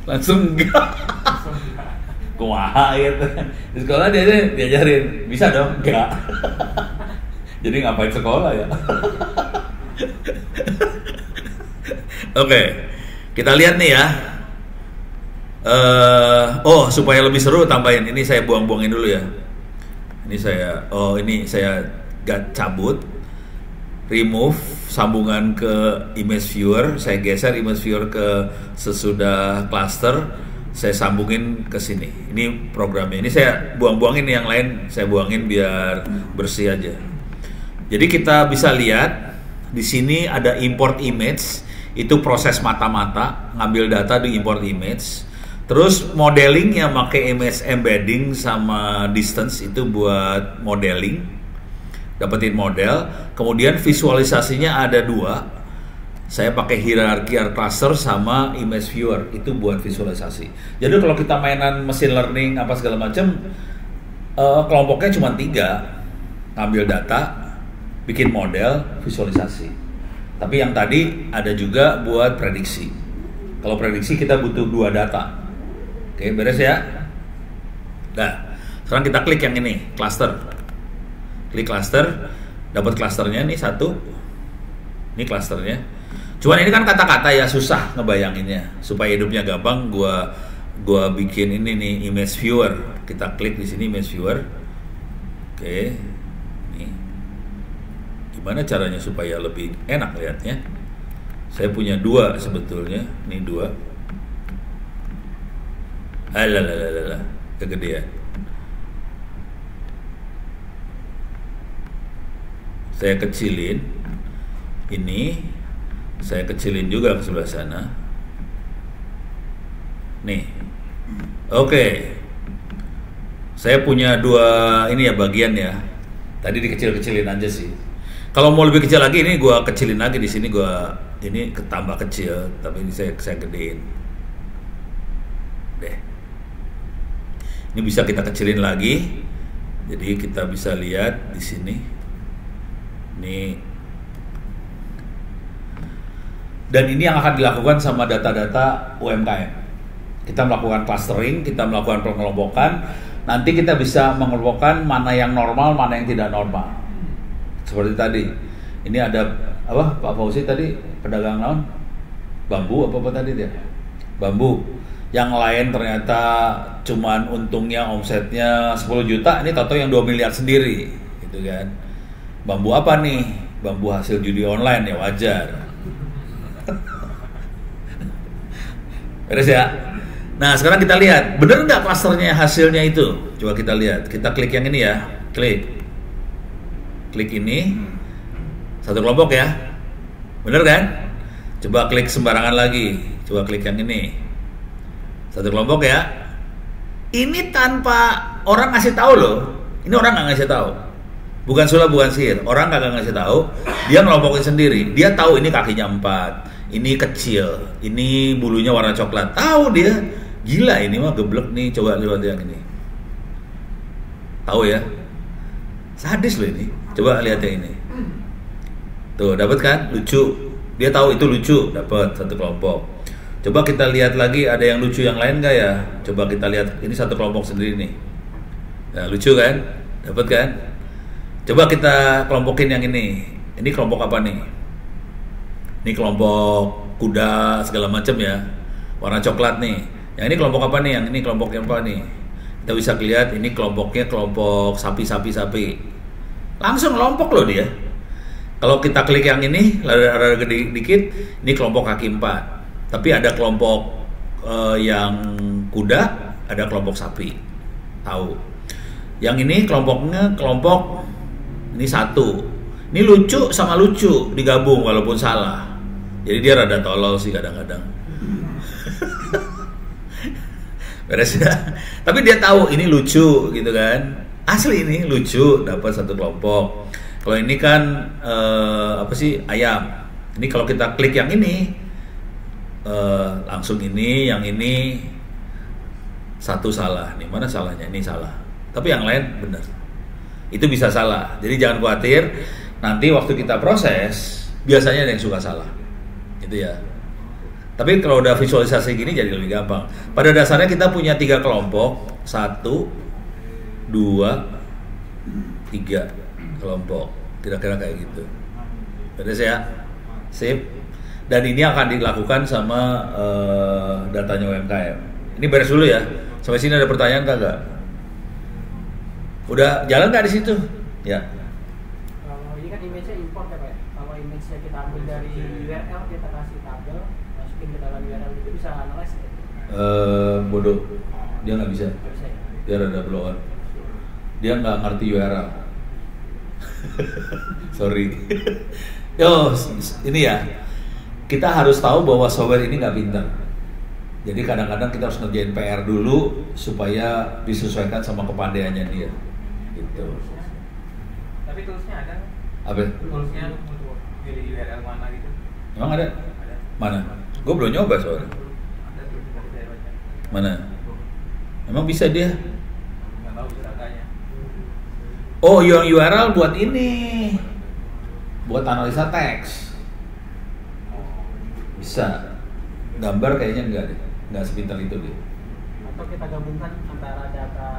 Langsung enggak. Kumaha gitu. Di sekolah diajarin, diajarin. Bisa dong? Enggak. Jadi ngapain sekolah ya? Oke, kita lihat nih ya. Eh, oh supaya lebih seru tambahin ini saya buang-buangin dulu ya. Ini saya, oh ini saya gak cabut, remove sambungan ke image viewer, saya geser image viewer ke sesudah cluster, saya sambungin ke sini. Ini programnya. Ini saya buang-buangin yang lain, saya buangin biar bersih aja. Jadi kita bisa lihat di sini ada import image, itu proses mata-mata ngambil data di import image. Terus modeling yang pakai image embedding sama distance itu buat modeling, dapetin model. Kemudian visualisasinya ada dua. Saya pakai hierarchy cluster sama image viewer itu buat visualisasi. Jadi kalau kita mainan machine learning apa segala macam, eh, kelompoknya cuma tiga, ngambil data, bikin model, visualisasi. Tapi yang tadi ada juga buat prediksi. Kalau prediksi kita butuh dua data. Oke, beres ya. Nah, sekarang kita klik yang ini, cluster. Klik cluster, dapat clusternya nih satu. Ini clusternya. Cuman ini kan kata-kata ya susah ngebayanginnya. Supaya hidupnya gampang, gua gua bikin ini nih image viewer. Kita klik di sini image viewer. Oke. Nih. Gimana caranya supaya lebih enak lihatnya? Saya punya dua sebetulnya. Ini dua. Alalala, kegedean. Saya kecilin ini, saya kecilin juga ke sebelah sana. Nih, oke. Saya punya dua ini ya bagian ya. Tadi dikecil-kecilin aja sih. Kalau mau lebih kecil lagi ini gua kecilin lagi di sini gua ini ketambah kecil, tapi ini saya saya gedein. Deh. Ini bisa kita kecilin lagi. Jadi kita bisa lihat di sini. Ini dan ini yang akan dilakukan sama data-data UMKM. Kita melakukan clustering, kita melakukan pengelompokan. Nanti kita bisa mengelompokkan mana yang normal, mana yang tidak normal. Seperti tadi. Ini ada apa Pak Fauzi tadi pedagang naon? Bambu apa apa tadi dia? Bambu yang lain ternyata cuman untungnya omsetnya 10 juta ini toto yang 2 miliar sendiri gitu kan bambu apa nih bambu hasil judi online ya wajar beres ya. Nah sekarang kita lihat. Bener nggak klasternya hasilnya itu? Coba kita lihat. Kita klik yang ini ya. Klik. Klik ini. Satu kelompok ya. Bener kan? Coba klik sembarangan lagi. Coba klik yang ini. Satu kelompok ya. Ini tanpa orang ngasih tahu loh. Ini orang nggak ngasih tahu. Bukan sulap bukan sihir. Orang kagak ngasih tahu. Dia ngelompokin sendiri. Dia tahu ini kakinya empat ini kecil ini bulunya warna coklat. Tahu dia? Gila ini mah geblek nih. Coba lihat yang ini. Tahu ya? Sadis loh ini. Coba lihat yang ini. Tuh dapat kan? Lucu. Dia tahu itu lucu. Dapat satu kelompok. Coba kita lihat lagi ada yang lucu yang lain nggak ya? Coba kita lihat ini satu kelompok sendiri nih. Nah, lucu kan? Dapat kan? Coba kita kelompokin yang ini. Ini kelompok apa nih ini kelompok kuda segala macam ya. Warna coklat nih. Yang ini kelompok apa nih? Yang ini kelompok apa nih? Kita bisa lihat ini kelompoknya kelompok sapi sapi langsung kelompok loh dia. Kalau kita klik yang ini rada gede dikit ini kelompok kaki empat. Tapi ada kelompok uh, yang kuda ada kelompok sapi. Tahu. Yang ini kelompoknya kelompok ini satu. Ini lucu sama lucu digabung walaupun salah jadi dia rada tolol sih kadang-kadang. Beres ya? Tapi dia tahu ini lucu gitu kan. Asli ini lucu dapat satu kelompok. Kalau ini kan uh, apa sih ayam. Ini kalau kita klik yang ini uh, langsung ini yang ini satu salah. Nih mana salahnya? Ini salah. Tapi yang lain benar. Itu bisa salah. Jadi jangan khawatir nanti waktu kita proses biasanya ada yang suka salah itu ya. Tapi kalau udah visualisasi gini jadi lebih gampang. Pada dasarnya kita punya tiga kelompok. Satu dua tiga kelompok. Kira-kira kayak gitu. Beres ya? Sip. Dan ini akan dilakukan sama uh, datanya UMKM ini beres dulu ya. Sampai sini ada pertanyaan kagak? Udah jalan nggak di situ? Ya. Kalau ini kan image-nya import ya Pak ya? Kalau image-nya kita ambil dari URL, kita kasih tabel, masukin ke dalam URL itu bisa analyze Eh bodoh, dia nggak bisa. Ya? Dia rada blow on. Dia nggak ngerti URL. Sorry. Yo, ini ya. Kita harus tahu bahwa software ini nggak pintar. Jadi kadang-kadang kita harus ngerjain PR dulu supaya disesuaikan sama kepandaiannya dia. Gitu. Tapi toolsnya ada? Apa? Toolsnya untuk milih URL mana gitu? Emang ada? Ada. Mana? Gue belum nyoba soalnya. Ada tuh dari saya baca. Mana? Emang bisa dia? Oh, yang URL buat ini. Buat analisa teks. Bisa. Gambar kayaknya enggak deh. Enggak sepintar itu deh. Atau kita gabungkan antara data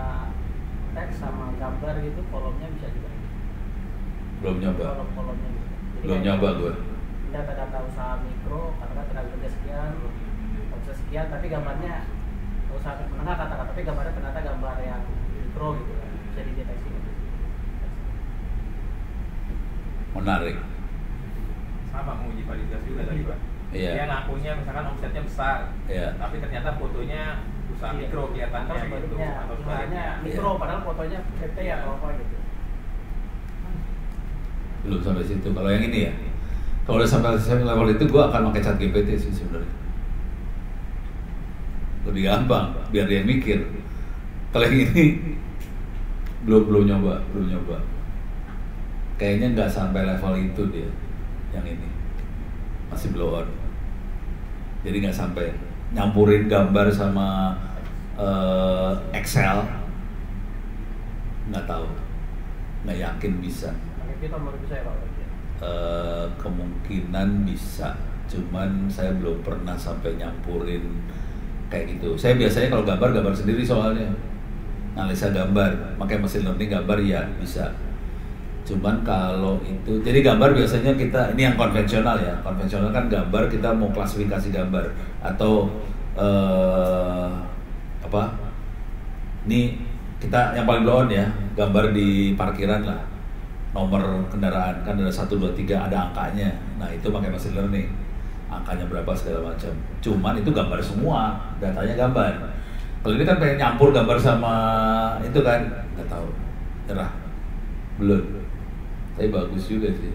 teks sama gambar gitu, kolomnya bisa juga. Belum nyoba. Kolom-kolomnya gitu. Jadi Belum nyoba gue. Data-data usaha mikro, katakan tenaga kerja sekian, omset sekian, tapi gambarnya usaha menengah katakan, tapi gambarnya ternyata gambar yang mikro gitu kan, bisa dideteksi. gitu. Menarik. Sama menguji validitas juga tadi pak. Iya. Dia ngakunya misalkan omsetnya besar, Iya. tapi ternyata fotonya usaha Iya. mikro kelihatannya atau gitu, sebaliknya, atau usahanya sebaliknya. mikro Iya. padahal fotonya PT ya atau apa gitu. Belum sampai situ. Kalau yang ini ya. Kalau udah sampai sampai level itu gue akan pakai chat GPT sih sebenarnya. Lebih gampang, biar dia mikir. Kalau yang ini belum belum nyoba, belum nyoba. Kayaknya nggak sampai level itu dia, yang ini masih blow on. Jadi nggak sampai nyampurin gambar sama eh, Excel, nggak tahu, nggak yakin bisa. Eh, kemungkinan bisa cuman saya belum pernah sampai nyampurin kayak gitu. Saya biasanya kalau gambar gambar sendiri soalnya. Analisa gambar pakai mesin learning gambar ya bisa. Cuman kalau itu jadi gambar biasanya kita ini yang konvensional ya. Konvensional kan gambar kita mau klasifikasi gambar. Atau eh, apa? Ini kita yang paling blow on ya gambar di parkiran lah. Nomor kendaraan kan ada satu dua tiga ada angkanya. Nah itu pakai machine learning angkanya berapa segala macam. Cuman itu gambar semua datanya gambar. Kalau ini kan pengen nyampur gambar sama itu kan nggak tahu. Nyerah. Belum tapi bagus juga sih.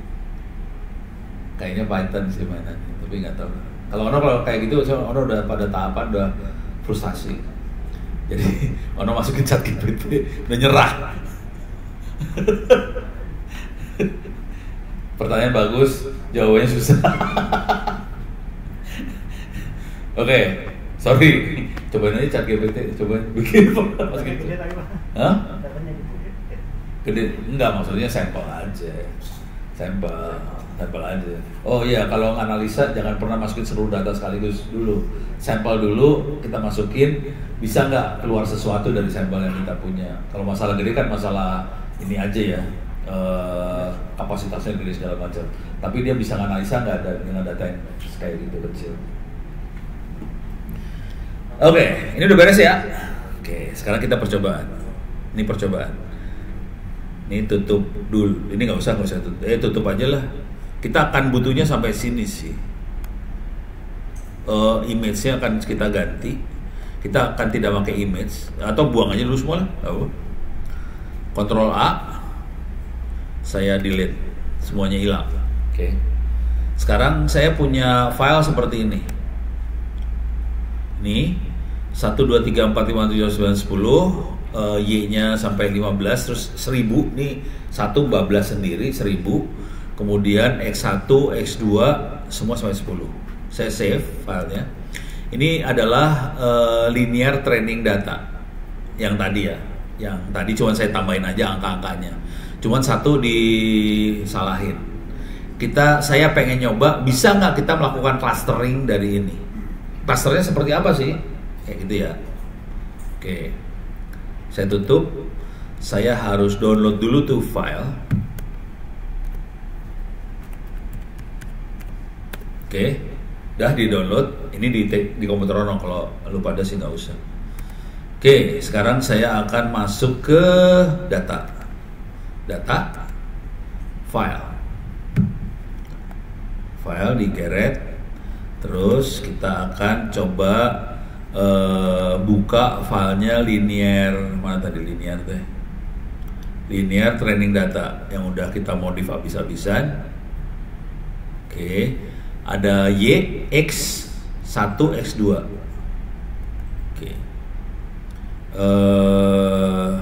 Kayaknya Python sih mainannya tapi nggak tahu. Kalau orang kalau kayak gitu orang udah pada tahapan udah frustasi. Jadi orang masukin chat GPT udah nyerah. Pertanyaan bagus, jawabannya susah. Oke, sorry. Cobain aja chat GPT, cobain bikin pas gitu. Hah? Gede? Enggak, maksudnya sampel aja. Sampel, sampel aja. Oh iya, kalau analisa jangan pernah masukin seluruh data sekaligus dulu. Sampel dulu, kita masukin, bisa nggak keluar sesuatu dari sampel yang kita punya. Kalau masalah gede kan masalah ini aja ya, eh, kapasitasnya gede segala macam. Tapi dia bisa analisa nggak ada dengan data yang kayak gitu kecil. Oke, ini udah beres ya. Oke, sekarang kita percobaan. Ini percobaan. Ini tutup dulu. Ini nggak usah, nggak usah tutup. Eh tutup aja lah. Kita akan butuhnya sampai sini sih. Eh, image-nya akan kita ganti. Kita akan tidak pakai image atau buang aja dulu semua lah. apa. Control A. Saya delete. Semuanya hilang. Oke. Sekarang saya punya file seperti ini. Ini 1 2 3 4 5 6 7 8 9 10 eh, Y-nya sampai 15 terus 1000 nih satu bablas sendiri 1000 kemudian X1 X2 semua sampai 10 saya save filenya. Ini adalah eh, linear training data yang tadi ya. Yang tadi cuma saya tambahin aja angka-angkanya. Cuman satu disalahin. Kita saya pengen nyoba bisa nggak kita melakukan clustering dari ini? Clusternya seperti apa sih kayak gitu ya. Oke. Saya tutup. Saya harus download dulu tuh file. Oke. Dah di download. Ini di di komputer orang kalau lu pada sih nggak usah. Oke, sekarang saya akan masuk ke data. Data, file. File digeret. Terus kita akan coba eh, buka filenya linear mana tadi linear teh? Linear training data yang udah kita modif habis-habisan. Oke, ada Y, X, 1, X2. Oke. Eh,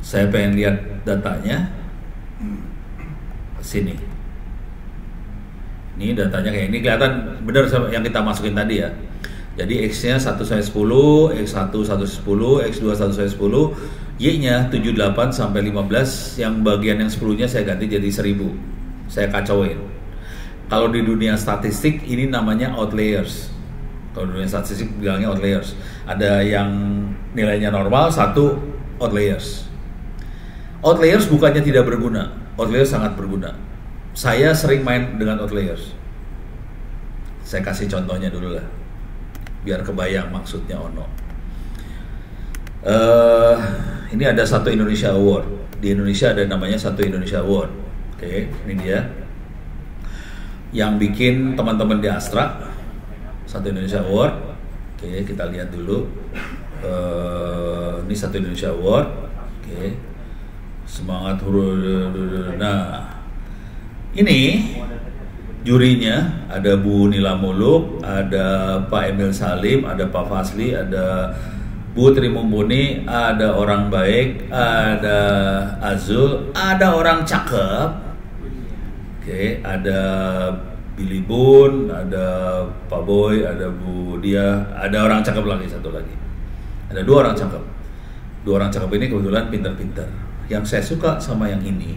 saya pengen lihat datanya. Sini. Ini datanya kayak ini kelihatan benar yang kita masukin tadi ya. Jadi X-nya 1 sampai 10, X1 1 10, X2 1 sampai 10, Y-nya 78 sampai 15, yang bagian yang 10-nya saya ganti jadi 1000. Saya kacauin. Kalau di dunia statistik ini namanya outliers. Kalau di dunia statistik bilangnya outliers. Ada yang nilainya normal, satu outliers. Outliers bukannya tidak berguna, outliers sangat berguna. Saya sering main dengan outliers. Saya kasih contohnya dulu lah, biar kebayang maksudnya Ono. Eh, ini ada satu Indonesia Award. Di Indonesia ada namanya satu Indonesia Award. Oke, ini dia. Yang bikin teman-teman di Astra satu Indonesia Award. Oke, kita lihat dulu. Eh, ini satu Indonesia Award. Oke, semangat huruf. Nah, ini jurinya ada Bu Nila Muluk, ada Pak Emil Salim, ada Pak Fasli, ada Bu Tri Mumpuni, ada orang baik, ada Azul, ada orang cakep, oke, ada Billy Bun, ada Pak Boy, ada Bu Dia, ada orang cakep lagi satu lagi, ada dua orang cakep, dua orang cakep ini kebetulan pintar-pintar. Yang saya suka sama yang ini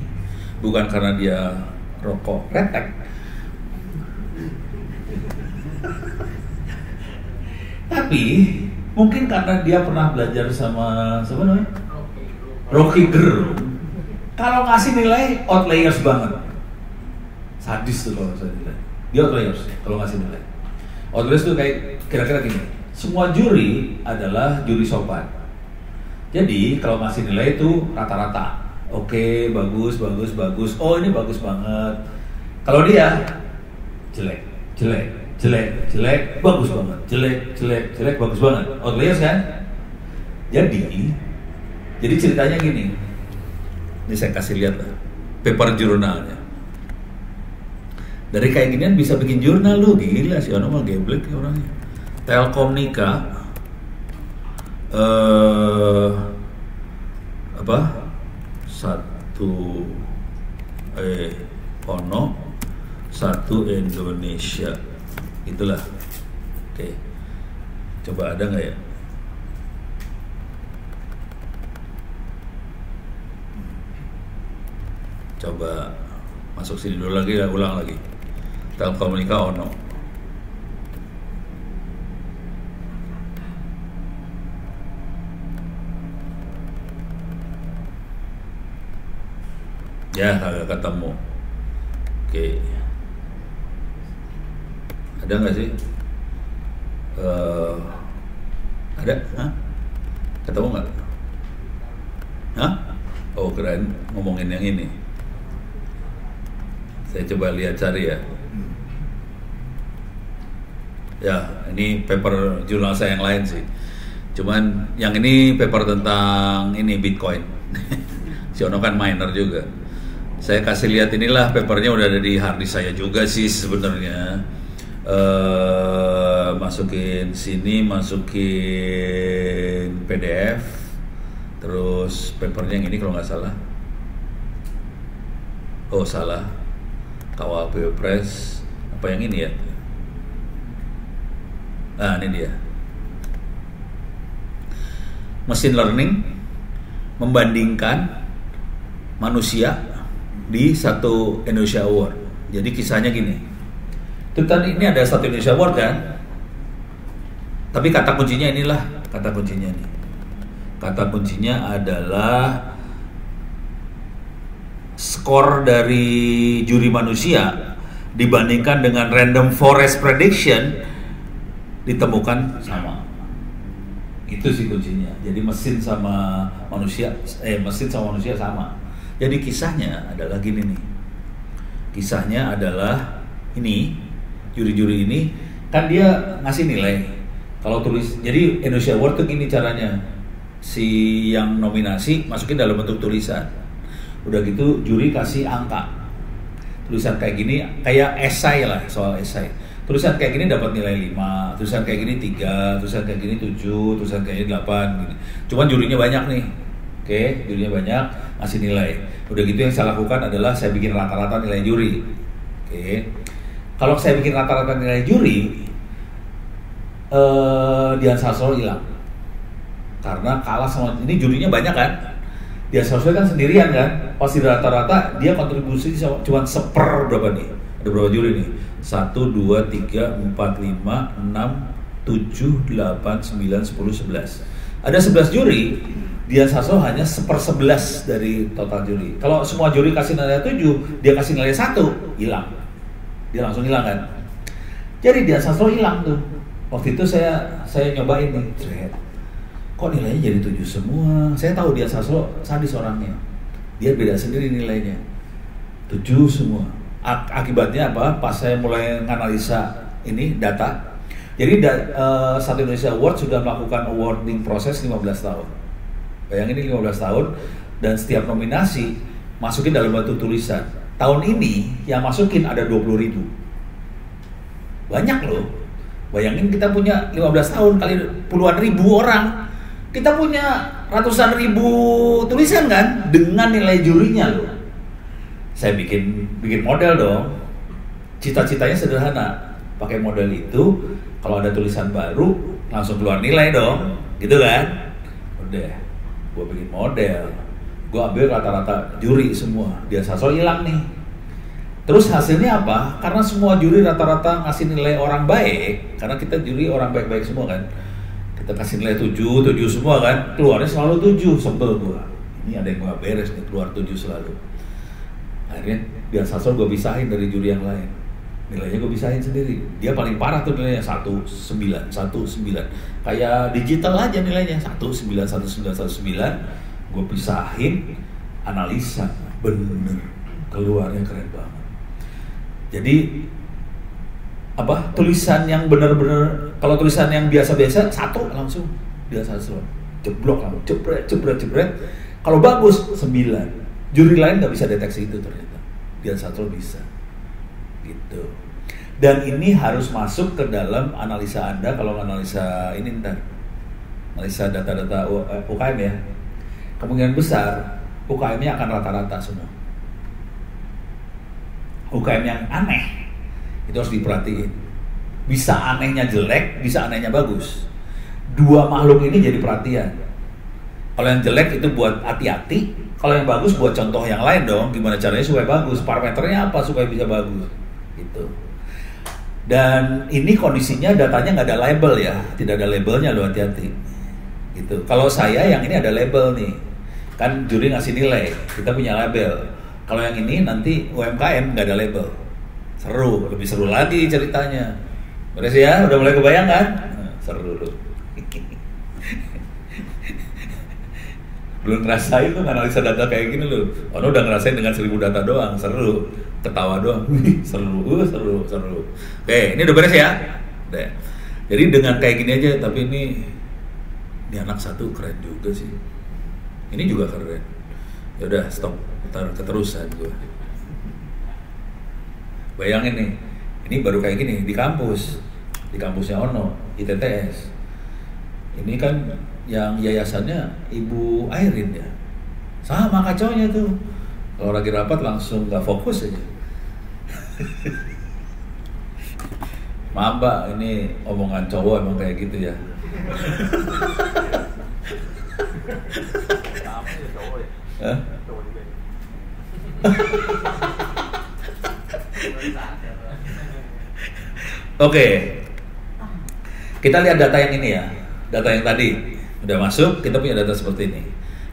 bukan karena dia rokok retek, Tapi mungkin karena dia pernah belajar sama siapa namanya? Rocky Gerung. Kalau ngasih nilai outliers banget. Sadis tuh kalau saya nilai. Dia outliers kalau ngasih nilai. Outliers tuh kayak kira-kira gini. Semua juri adalah juri sopan. Jadi kalau ngasih nilai itu rata-rata. Oke, bagus, bagus, bagus. Oh ini bagus banget. Kalau dia jelek, jelek, jelek, jelek, bagus banget, jelek, jelek, jelek, bagus banget. Outliers kan? Jadi, jadi ceritanya gini. Ini saya kasih lihat lah, paper jurnalnya. Dari kayak ginian bisa bikin jurnal lu, gila sih orang mah geblek ya orangnya. Telkomnika, eh apa? Satu eh ono satu Indonesia itulah. Oke. Coba ada nggak ya? Coba masuk sini dulu lagi ya ulang lagi. Telkomunika Ono ya kagak ketemu. Oke ada nggak sih? Eh, ada? Hah? ketemu nggak? Hah? oh keren. Ngomongin yang ini. Saya coba lihat cari ya. Ya ini paper jurnal saya yang lain sih. Cuman yang ini paper tentang ini bitcoin. Si Ono kan miner juga. Saya kasih lihat inilah papernya udah ada di harddisk saya juga sih sebenarnya eh masukin sini masukin PDF terus papernya yang ini kalau nggak salah. Oh salah. Kawal pilpres apa yang ini ya? Nah ini dia. Mesin learning membandingkan manusia di satu Indonesia Award. Jadi kisahnya gini itu tadi ini ada satu Indonesia Award kan tapi kata kuncinya inilah kata kuncinya nih kata kuncinya adalah skor dari juri manusia dibandingkan dengan random forest prediction ditemukan sama Itu sih kuncinya. Jadi mesin sama manusia, eh mesin sama manusia sama. Jadi kisahnya adalah gini nih. Kisahnya adalah ini juri-juri ini kan dia ngasih nilai. Kalau tulis, jadi Indonesia Award tuh gini caranya. Si yang nominasi masukin dalam bentuk tulisan. Udah gitu juri kasih angka. Tulisan kayak gini kayak esai lah soal esai tulisan kayak gini dapat nilai 5, tulisan kayak gini 3, tulisan kayak gini 7, tulisan kayak gini 8 gini. Cuman jurinya banyak nih. Oke, jurinya banyak, ngasih nilai. Udah gitu yang saya lakukan adalah saya bikin rata-rata nilai juri. Oke. Kalau saya bikin rata-rata nilai juri, eh Dian Sastro hilang. Karena kalah sama ini jurinya banyak kan? Dian Sastro kan sendirian kan? Pasti rata-rata dia kontribusi cuma seper berapa nih? Ada berapa juri nih? 1, 2, 3, 4, 5, 6, 7, 8, 9, 10, 11 Ada 11 juri, dia Sasso hanya seper 11 dari total juri Kalau semua juri kasih nilai 7, dia kasih nilai 1, hilang Dia langsung hilang kan? Jadi dia Sasso hilang tuh. Waktu itu saya saya nyobain nih, kok nilainya jadi 7 semua? Saya tahu dia Sasso sadis orangnya. Dia beda sendiri nilainya. 7 semua. Akibatnya apa? Pas saya mulai menganalisa ini data, jadi da, uh, Satu Indonesia Award sudah melakukan awarding proses 15 tahun. Bayangin ini 15 tahun dan setiap nominasi masukin dalam batu tulisan. Tahun ini yang masukin ada 20 ribu. Banyak loh. Bayangin kita punya 15 tahun kali puluhan ribu orang. Kita punya ratusan ribu tulisan kan dengan nilai jurinya loh saya bikin bikin model dong. Cita-citanya sederhana, pakai model itu kalau ada tulisan baru langsung keluar nilai dong, gitu kan? Udah, gue bikin model, gue ambil rata-rata juri semua, dia sasol hilang nih. Terus hasilnya apa? Karena semua juri rata-rata ngasih nilai orang baik, karena kita juri orang baik-baik semua kan. Kita kasih nilai 7, 7 semua kan, keluarnya selalu 7, sebel gue. Ini ada yang gak beres nih, keluar 7 selalu akhirnya biar Sasol gue pisahin dari juri yang lain nilainya gue pisahin sendiri dia paling parah tuh nilainya satu sembilan satu sembilan kayak digital aja nilainya satu sembilan satu sembilan satu sembilan gue pisahin analisa. Bener. Keluarnya keren banget. Jadi apa tulisan yang bener-bener kalau tulisan yang biasa-biasa satu langsung. Biasa semua jeblok langsung. Jebret jebret jebret. Kalau bagus sembilan. Juri lain nggak bisa deteksi itu ternyata. Dia satu bisa. Gitu. Dan ini harus masuk ke dalam analisa anda. Kalau analisa ini ntar. Analisa data-data UKM eh, ya kemungkinan besar UKM-nya akan rata-rata semua UKM yang aneh itu harus diperhatiin bisa anehnya jelek bisa anehnya bagus dua makhluk ini jadi perhatian kalau yang jelek itu buat hati-hati kalau yang bagus buat contoh yang lain dong, gimana caranya supaya bagus? Parameternya apa supaya bisa bagus? Gitu. Dan ini kondisinya datanya nggak ada label ya, tidak ada labelnya loh hati-hati. Gitu. Kalau saya yang ini ada label nih, kan juri ngasih nilai, kita punya label. Kalau yang ini nanti UMKM nggak ada label, seru, lebih seru lagi ceritanya. Beres ya, udah mulai kebayang kan? Nah, seru loh. belum ngerasain tuh analisa data kayak gini loh. Oh, udah ngerasain dengan seribu data doang, seru, ketawa doang, seru, uh, seru, seru. Oke, ini udah beres ya. Udah. Jadi dengan kayak gini aja, tapi ini ini anak satu keren juga sih. Ini juga keren. Ya udah stop, ntar keterusan gue. Bayangin nih, ini baru kayak gini di kampus, di kampusnya Ono, ITTS. Ini kan yang yayasannya Ibu Airin ya sama kacaunya tuh kalau lagi rapat langsung nggak fokus aja maaf mbak ini omongan cowok emang kayak gitu ya Oke, kita lihat data yang ini ya, data yang tadi. Udah masuk kita punya data seperti ini.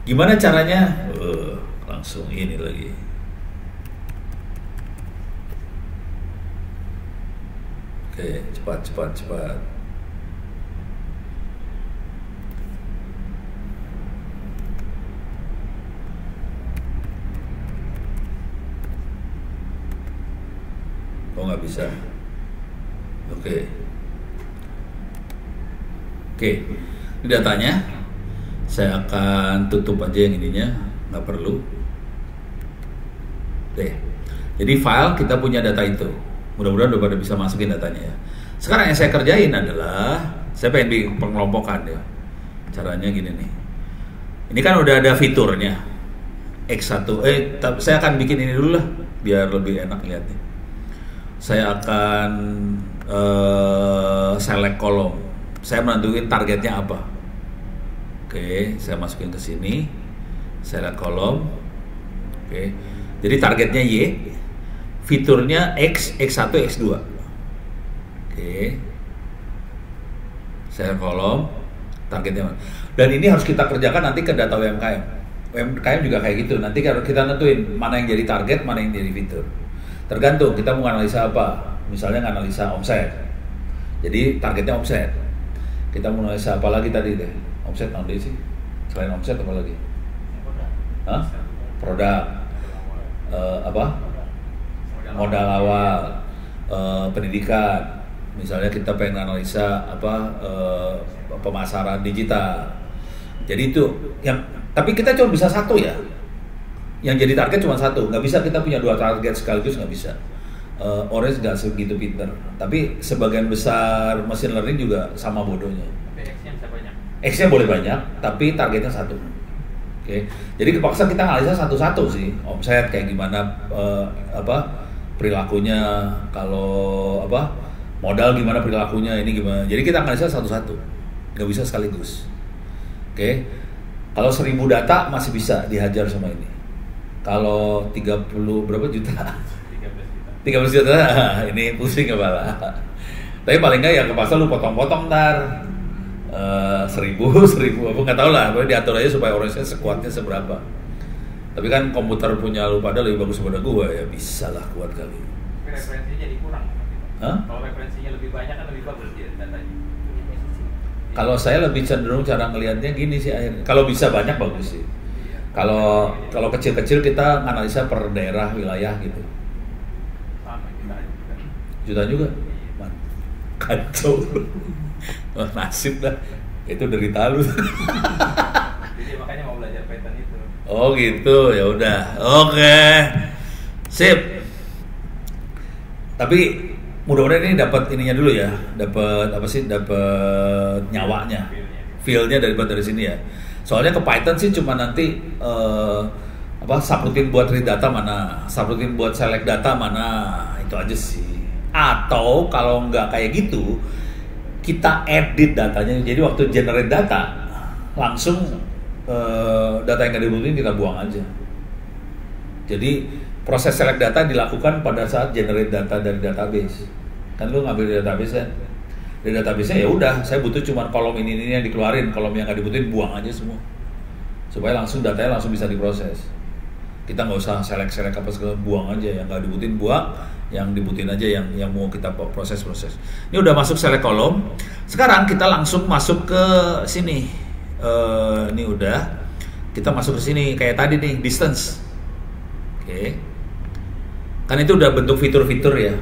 Gimana caranya? Uh, langsung ini lagi. Oke cepat cepat cepat Oh nggak bisa. Oke. Oke. Ini datanya. Saya akan tutup aja yang ininya, nggak perlu. Oke. Jadi file kita punya data itu. Mudah-mudahan udah pada bisa masukin datanya ya. Sekarang yang saya kerjain adalah saya pengen bikin pengelompokan ya. Caranya gini nih. Ini kan udah ada fiturnya. X1 eh saya akan bikin ini dulu lah biar lebih enak lihatnya. Saya akan eh, select kolom. Saya menentuin targetnya apa. Oke, saya masukin ke sini. Select kolom. Oke. Jadi targetnya Y. Fiturnya X, X1, X2. Oke. Saya kolom targetnya. mana. Dan ini harus kita kerjakan nanti ke data UMKM. UMKM juga kayak gitu. Nanti kalau kita nentuin mana yang jadi target, mana yang jadi fitur. Tergantung kita mau analisa apa. Misalnya analisa omset. Jadi targetnya omset. Kita mau analisa apa lagi tadi deh? Omset nanti sih. Selain omset apa lagi? Hah? Produk. Eh, apa? modal awal eh, pendidikan misalnya kita pengen analisa apa eh, pemasaran digital jadi itu yang tapi kita cuma bisa satu ya yang jadi target cuma satu nggak bisa kita punya dua target sekaligus nggak bisa Eh, Orange nggak segitu pinter tapi sebagian besar mesin learning juga sama bodohnya X-nya bisa banyak. X-nya boleh banyak, tapi targetnya satu. Oke, jadi kepaksa kita analisa satu-satu sih, omset kayak gimana, eh, apa perilakunya, kalau apa modal gimana perilakunya, ini gimana. Jadi kita analisa satu-satu, nggak bisa sekaligus. Oke, kalau seribu data masih bisa dihajar sama ini. Kalau 30 berapa juta? 13 juta. 13 juta, ini pusing kepala. Tapi paling nggak ya kepaksa lu potong-potong ntar Eh, seribu, seribu apa nggak tahu lah, pokoknya diatur aja supaya orangnya sekuatnya seberapa. Tapi kan komputer punya lu pada lebih bagus daripada gua ya bisa lah kuat kali. Tapi referensinya jadi kurang. Hah? Kalau referensinya lebih banyak kan lebih bagus dia datanya. Kalau saya lebih cenderung cara ngelihatnya gini sih akhirnya. Kalau bisa banyak bagus sih. Iya. Kalau kalau kecil-kecil kita analisa per daerah wilayah gitu. Juta juga. Man, kacau. Wah, nasib dah. Itu derita lu. Jadi makanya mau belajar Python itu. Oh gitu, ya udah. Oke. Sip. Tapi mudah-mudahan ini dapat ininya dulu ya, dapat apa sih? Dapat nyawanya. Feel-nya dari dari sini ya. Soalnya ke Python sih cuma nanti eh, apa subroutine buat read data mana, subroutine buat select data mana, itu aja sih. Atau kalau nggak kayak gitu, kita edit datanya. Jadi waktu generate data langsung eh, data yang nggak dibutuhin kita buang aja. Jadi proses select data dilakukan pada saat generate data dari database. Kan lu ngambil database kan? Dari database ya udah, saya butuh cuma kolom ini ini yang dikeluarin, kolom yang nggak dibutuhin buang aja semua. Supaya langsung datanya langsung bisa diproses. Kita nggak usah select apa segala buang aja yang nggak dibutuhin buang, yang dibutuhin aja yang yang mau kita proses proses. Ini udah masuk select kolom. Sekarang kita langsung masuk ke sini. Eh, ini udah. Kita masuk ke sini kayak tadi nih distance. Oke. Kan itu udah bentuk fitur-fitur ya.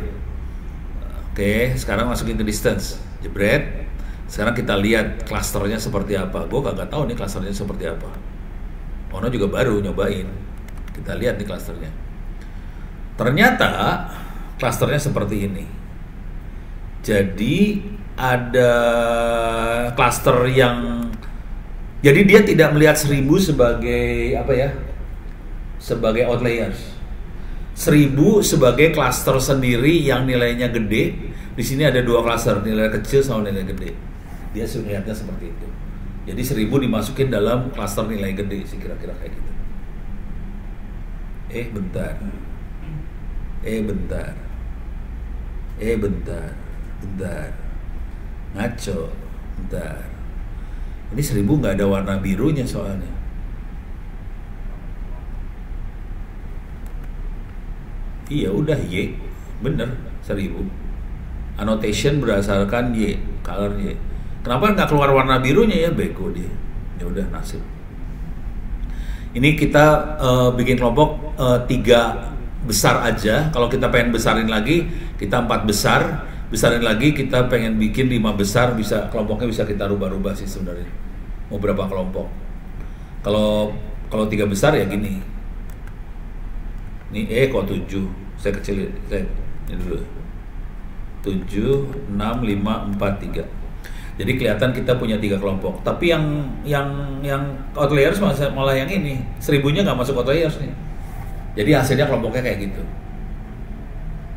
Oke, sekarang masukin ke distance. Jebret. Sekarang kita lihat klasternya seperti apa. Gue kagak tahu nih klasternya seperti apa. Ono juga baru nyobain. Kita lihat nih klasternya. Ternyata klasternya seperti ini. Jadi ada klaster yang jadi dia tidak melihat seribu sebagai apa ya? sebagai outliers. Seribu sebagai klaster sendiri yang nilainya gede. Di sini ada dua klaster, nilai kecil sama nilai gede. Dia melihatnya seperti itu. Jadi seribu dimasukin dalam klaster nilai gede sih kira-kira kayak gitu. Eh bentar. Eh bentar. Eh bentar. Bentar. Ngaco. Bentar. Ini seribu nggak ada warna birunya soalnya. Iya udah Y, bener seribu. Annotation berdasarkan Y, color Y. Kenapa nggak keluar warna birunya ya bego dia. Ya udah nasib. Ini kita eh, bikin kelompok eh, tiga besar aja. Kalau kita pengen besarin lagi, kita empat besar. Besarin lagi, kita pengen bikin lima besar, bisa kelompoknya bisa kita rubah-rubah sih sebenarnya. Mau berapa kelompok? Kalau kalau tiga besar ya gini. Ini E kok tujuh. Saya kecil, saya ini dulu. Tujuh, enam, lima, empat, tiga. Jadi kelihatan kita punya tiga kelompok. Tapi yang yang yang outliers malah, yang ini seribunya nggak masuk outliers nih. Jadi hasilnya kelompoknya kayak gitu.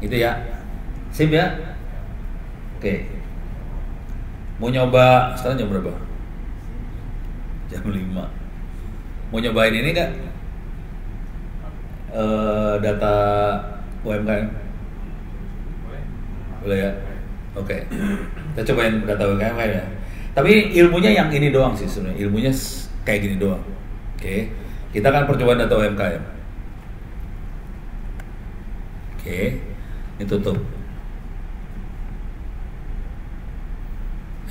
Gitu ya. Sip ya. Oke. Mau nyoba sekarang jam berapa? Jam 5. Mau nyobain ini nggak? Eh, data UMKM? Boleh? Ya? Oke. Kita cobain data UMKM ya. Tapi ilmunya yang ini doang sih sebenarnya. Ilmunya kayak gini doang. Oke. Kita akan percobaan data UMKM. Oke. Ini tutup.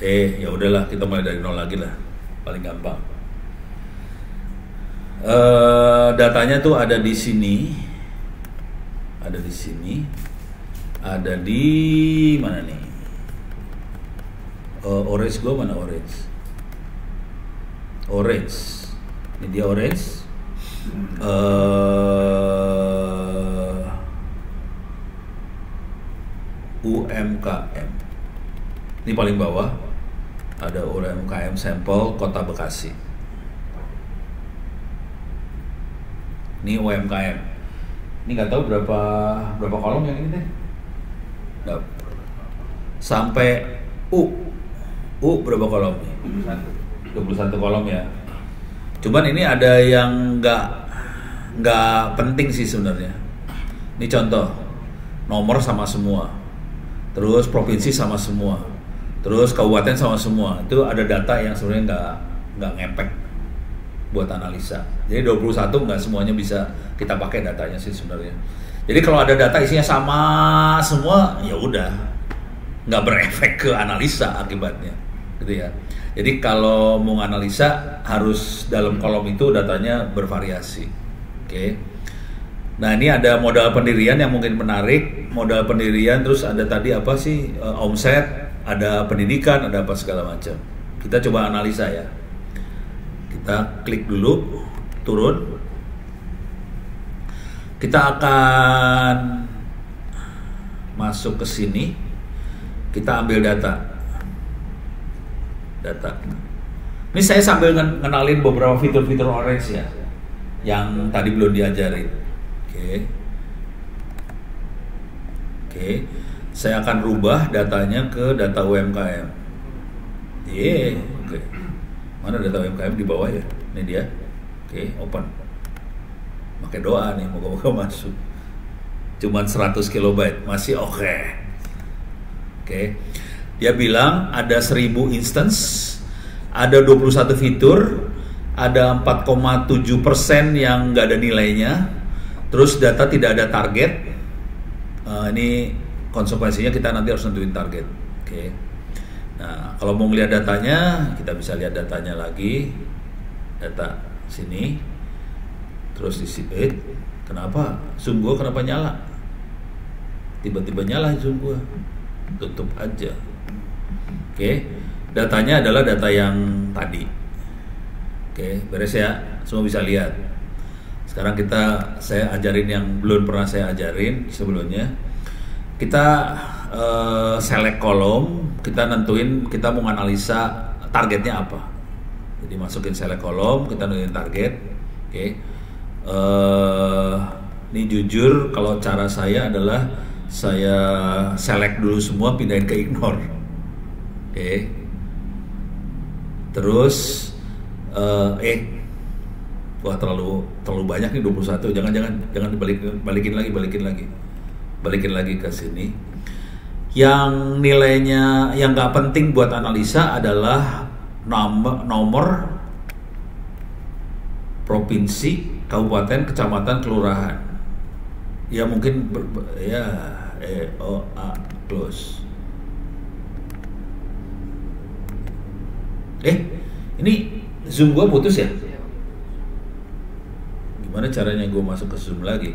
Eh, ya udahlah, kita mulai dari nol lagi lah. Paling gampang. Eh, datanya tuh ada di sini. Ada di sini. Ada di mana nih? Eh, orange gua mana orange? Orange. Ini dia orange. Eh, UMKM. Ini paling bawah ada UMKM sampel Kota Bekasi. Ini UMKM. Ini nggak tahu berapa berapa kolom yang ini deh. Nggak. Sampai U. U berapa kolom? nih? 21 kolom ya. Cuman ini ada yang nggak nggak penting sih sebenarnya. Ini contoh nomor sama semua, terus provinsi sama semua, terus kabupaten sama semua. Itu ada data yang sebenarnya nggak nggak ngepek buat analisa. Jadi 21 nggak semuanya bisa kita pakai datanya sih sebenarnya. Jadi kalau ada data isinya sama semua, ya udah nggak berefek ke analisa akibatnya, gitu ya. Jadi kalau mau analisa harus dalam kolom itu datanya bervariasi, oke. Nah ini ada modal pendirian yang mungkin menarik, modal pendirian terus ada tadi apa sih eh, omset, ada pendidikan, ada apa segala macam. Kita coba analisa ya. Kita klik dulu, turun. Kita akan masuk ke sini. Kita ambil data. Data. Ini saya sambil ngen- ngenalin beberapa fitur-fitur Orange ya, yang tadi belum diajarin. Oke. Oke. Saya akan rubah datanya ke data UMKM. Iya, oke. Mana data UMKM di bawah ya? Ini dia. Oke, open. Pakai doa nih, moga-moga masuk. Cuman 100 kilobyte, masih oke. Oke. Dia bilang ada 1000 instance, ada 21 fitur, ada 4,7% yang nggak ada nilainya. Terus data tidak ada target. Eh, ini konsekuensinya kita nanti harus nentuin target. Oke. Nah, kalau mau ngeliat datanya, kita bisa lihat datanya lagi. Data sini. Terus di sini. Eh, kenapa? Zoom kenapa nyala? Tiba-tiba nyala Zoom. Tutup aja. Oke. Datanya adalah data yang tadi. Oke, beres ya. Semua bisa lihat. Sekarang kita saya ajarin yang belum pernah saya ajarin sebelumnya. Kita eh, select kolom, kita nentuin kita mau analisa targetnya apa. Jadi masukin select kolom, kita nentuin target. Oke. Eh, ini jujur kalau cara saya adalah saya select dulu semua pindahin ke ignore. Oke. Terus eh, eh wah terlalu terlalu banyak nih 21 jangan jangan jangan dibalikin balikin lagi balikin lagi balikin lagi ke sini yang nilainya yang nggak penting buat analisa adalah nomor nomor provinsi kabupaten kecamatan kelurahan. Ya mungkin ber, ya e a close eh ini zoom gua putus ya? Gimana caranya gue masuk ke zoom lagi?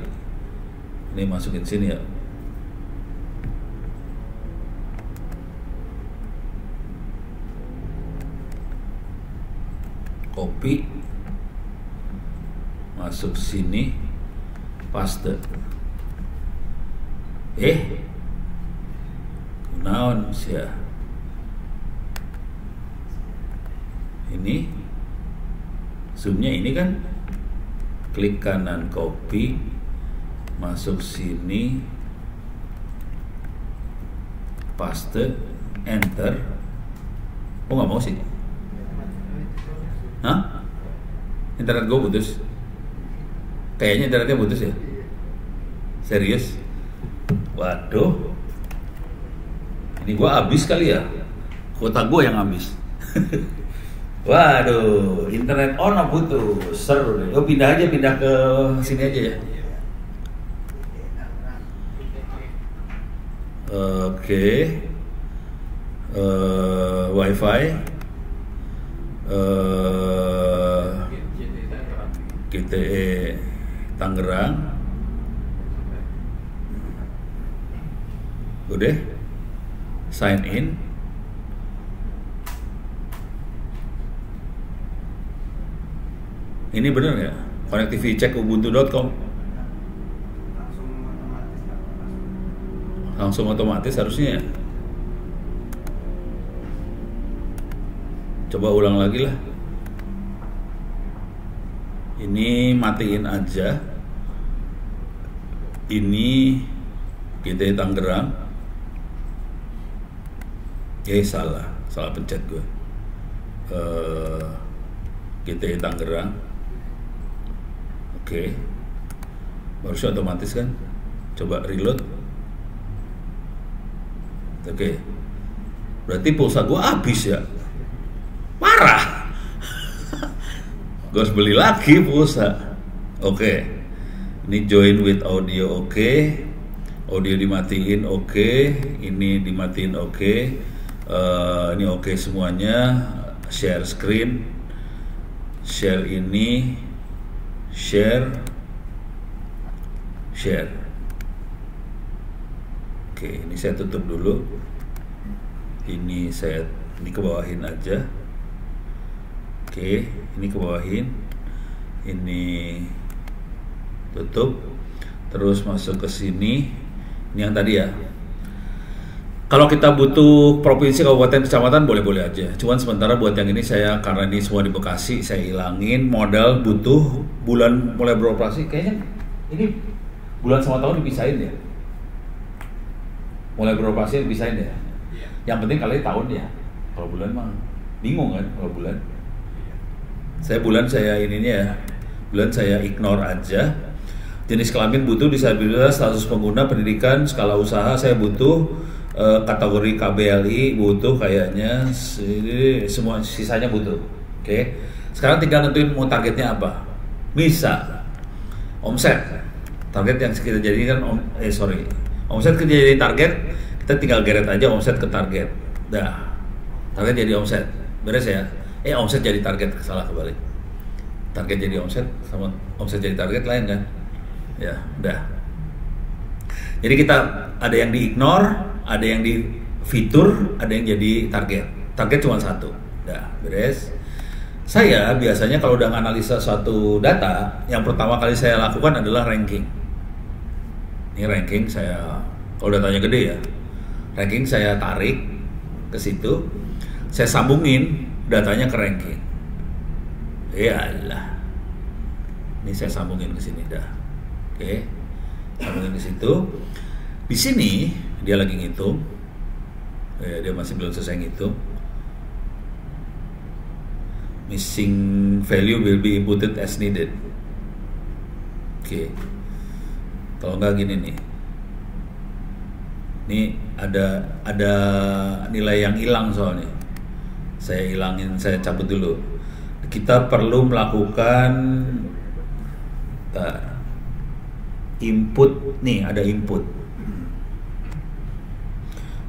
Ini masukin sini ya. Kopi masuk sini paste. Eh, naon sih ya? Ini zoomnya ini kan klik kanan copy masuk sini paste enter oh nggak mau sih Hah? internet gue putus kayaknya internetnya putus ya serius waduh ini gue habis kali ya kota gue yang habis Waduh, internet on apa putus? Seru deh. Oh pindah aja, pindah ke sini aja ya. Oke. Eh, wifi. Eh, GTE Tangerang. Udah. Sign in. Ini bener ya? Connectivity check ubuntu.com langsung otomatis harusnya ya. Coba ulang lagi lah. Ini matiin aja. Ini GT Tangerang. Eh salah, salah pencet gue. Uh, GT Tangerang. Oke. Harusnya otomatis kan? Coba reload. Oke. Berarti pulsa gua habis ya. Parah. Gua harus beli lagi pulsa. Oke. Ini join with audio oke. Audio dimatiin oke. Ini dimatiin oke. Eh, ini oke semuanya. Share screen. Share ini share share oke ini saya tutup dulu ini saya ini ke bawahin aja oke ini ke bawahin ini tutup terus masuk ke sini ini yang tadi ya kalau kita butuh provinsi, kabupaten, kecamatan boleh-boleh aja. Cuman sementara buat yang ini saya karena ini semua di Bekasi, saya hilangin modal butuh bulan mulai beroperasi. Kayaknya ini bulan sama tahun dipisahin ya. Mulai beroperasi dipisahin ya. Yang penting kali tahun ya. Kalau bulan mah bingung kan kalau bulan. Saya bulan saya ininya ya. Bulan saya ignore aja. Jenis kelamin butuh disabilitas, status pengguna, pendidikan, skala usaha saya butuh uh, kategori KBLI butuh kayaknya semua sisanya butuh. Oke. Okay? Sekarang tinggal nentuin mau targetnya apa. Bisa omset. Target yang kita jadikan om, eh sorry. Omset kita jadi target, kita tinggal geret aja omset ke target. Dah. Target jadi omset. Beres ya? Eh omset jadi target, salah kebalik. Target jadi omset sama omset jadi target lain kan? Ya, udah. Jadi kita ada yang di ignore, ada yang di fitur, ada yang jadi target. Target cuma satu. Udah, beres. Saya biasanya kalau udah analisa suatu data, yang pertama kali saya lakukan adalah ranking. Ini ranking saya, kalau datanya gede ya, ranking saya tarik ke situ, saya sambungin datanya ke ranking. Iyalah. Ini saya sambungin ke sini dah. Oke. Sambungin ke situ. Di sini dia lagi ngitung. Ya, dia masih belum selesai ngitung. Missing value will be inputted as needed. Oke. Kalau nggak gini nih. Ini ada ada nilai yang hilang soalnya. Saya hilangin, saya cabut dulu. Kita perlu melakukan input. Nih ada input.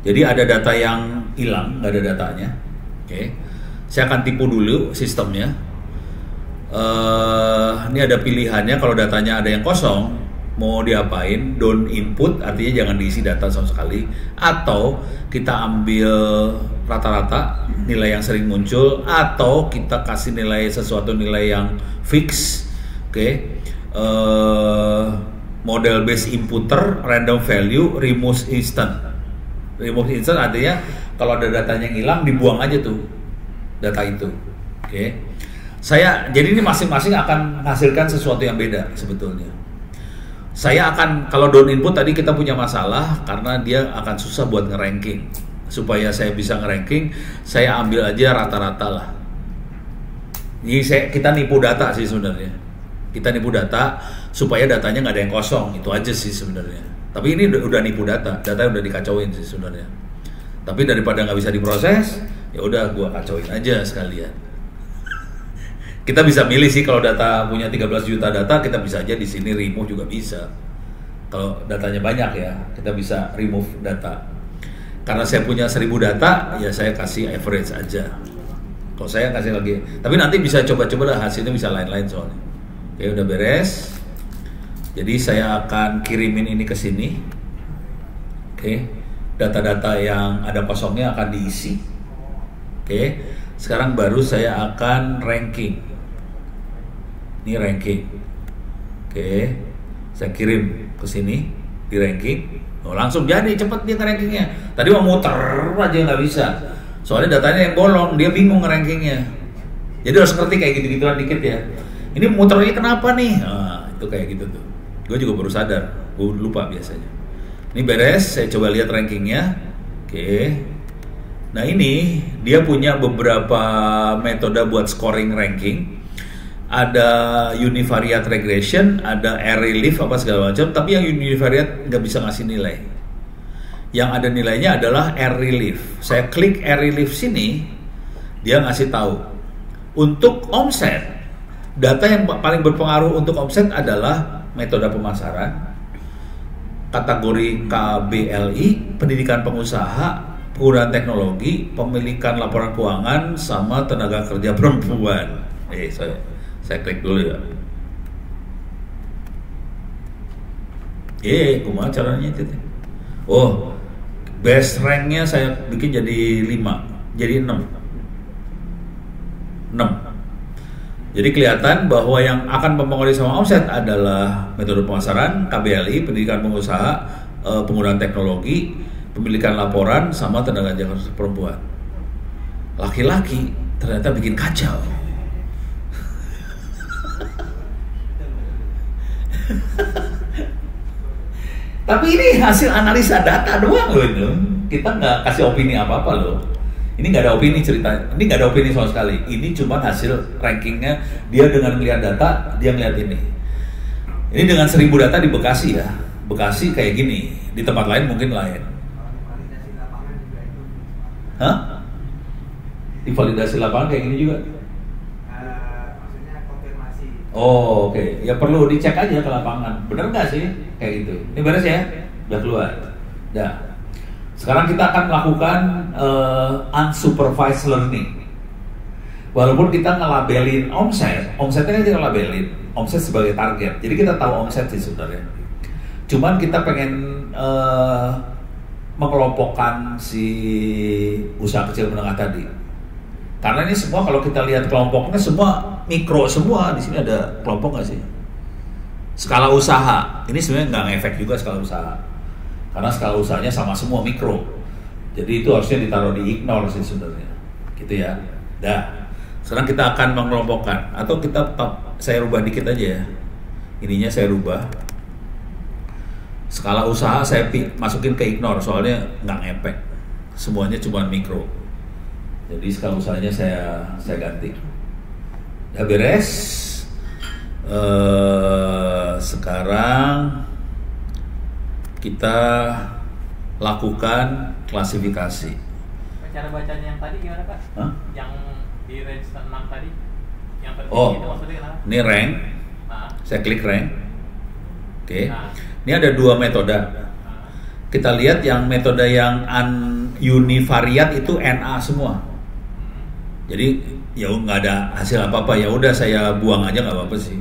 Jadi ada data yang hilang nggak ada datanya. Oke. Saya akan tipu dulu sistemnya. Uh, ini ada pilihannya. Kalau datanya ada yang kosong mau diapain? Don't input artinya jangan diisi data sama sekali. Atau kita ambil rata-rata nilai yang sering muncul atau kita kasih nilai sesuatu nilai yang fix oke? Eh, model based inputer random value remove instant. Remove instant artinya kalau ada datanya yang hilang dibuang aja tuh data itu oke? Saya jadi ini masing-masing akan menghasilkan sesuatu yang beda sebetulnya. Saya akan kalau down input tadi kita punya masalah karena dia akan susah buat ngeranking supaya saya bisa ngeranking saya ambil aja rata-rata lah. Jadi saya, kita nipu data sih sebenarnya. Kita nipu data supaya datanya nggak ada yang kosong itu aja sih sebenarnya. Tapi ini udah, udah nipu data data udah dikacauin sih sebenarnya. Tapi daripada nggak bisa diproses ya udah gua kacauin aja sekalian. Kita bisa milih sih kalau data punya 13 juta data kita bisa aja di sini remove juga bisa. Kalau datanya banyak ya kita bisa remove data karena saya punya 1000 data ya saya kasih average aja kalau saya kasih lagi tapi nanti bisa coba-coba lah hasilnya bisa lain-lain soalnya Oke, udah beres. Jadi saya akan kirimin ini ke sini. Oke. Data-data yang ada kosongnya akan diisi. Oke. Sekarang baru saya akan ranking. Ini ranking. Oke. Saya kirim ke sini di ranking. Oh, langsung jadi cepet dia rankingnya. Tadi mau muter aja nggak bisa. Soalnya datanya yang bolong, dia bingung rankingnya. Jadi harus ngerti kayak gitu-gituan dikit ya. Ini muternya kenapa nih? Nah, itu kayak gitu tuh. Gue juga baru sadar. Gue lupa biasanya. Ini beres saya coba lihat rankingnya. Oke. Nah ini dia punya beberapa metode buat scoring ranking ada univariate regression, ada array relief apa segala macam, tapi yang univariate nggak bisa ngasih nilai. Yang ada nilainya adalah array relief. Saya klik array relief sini, dia ngasih tahu untuk omset Data yang paling berpengaruh untuk omset adalah metode pemasaran, kategori KBLI, pendidikan pengusaha, penggunaan teknologi, pemilikan laporan keuangan, sama tenaga kerja perempuan. Eh, saya, saya klik dulu ya. Eh, kumaha caranya itu? Oh, best ranknya saya bikin jadi 5, jadi 6. 6 jadi kelihatan bahwa yang akan mempengaruhi sama omset adalah metode pemasaran, KBLI, pendidikan pengusaha, eh, penggunaan teknologi, pemilikan laporan, sama tenaga kerja perempuan. Laki-laki ternyata bikin kacau. Tapi ini hasil analisa data doang loh itu. Kita nggak kasih opini apa-apa loh. Ini nggak ada opini cerita, ini nggak ada opini sama sekali. Ini cuma hasil rankingnya dia dengan melihat data, dia melihat ini. Ini dengan seribu data di Bekasi ya, Bekasi kayak gini. Di tempat lain mungkin lain. Hah? Di validasi lapangan kayak gini juga? Oh oke, okay. ya perlu dicek aja ke lapangan. Bener nggak sih kayak gitu? Ini beres ya? Udah keluar. Udah. Sekarang kita akan melakukan uh, unsupervised learning. Walaupun kita ngelabelin omset, omsetnya kita labelin omset sebagai target. Jadi kita tahu omset sih sebenarnya. Cuman kita pengen uh, mengelompokkan si usaha kecil menengah tadi. Karena ini semua kalau kita lihat kelompoknya semua mikro semua di sini ada kelompok nggak sih? Skala usaha ini sebenarnya nggak ngefek juga skala usaha karena skala usahanya sama semua mikro. Jadi itu harusnya ditaruh di ignore sih sebenarnya. Gitu ya. Dah. Sekarang kita akan mengelompokkan atau kita saya rubah dikit aja ya. Ininya saya rubah. Skala usaha saya masukin ke ignore soalnya nggak ngepek. Semuanya cuma mikro. Jadi skala usahanya saya saya ganti. Ya beres. Uh, sekarang kita lakukan klasifikasi. Cara bacanya yang tadi gimana Pak? Hah? Yang di range 6 tadi? Yang penting oh, itu maksudnya kenapa? Ini rank. Nah. Saya klik rank. Oke. Okay. Nah. Ini ada dua metode. Nah. Kita lihat yang metode yang univariate itu NA semua. Hmm. Jadi ya nggak ada hasil apa apa ya udah saya buang aja nggak apa apa sih.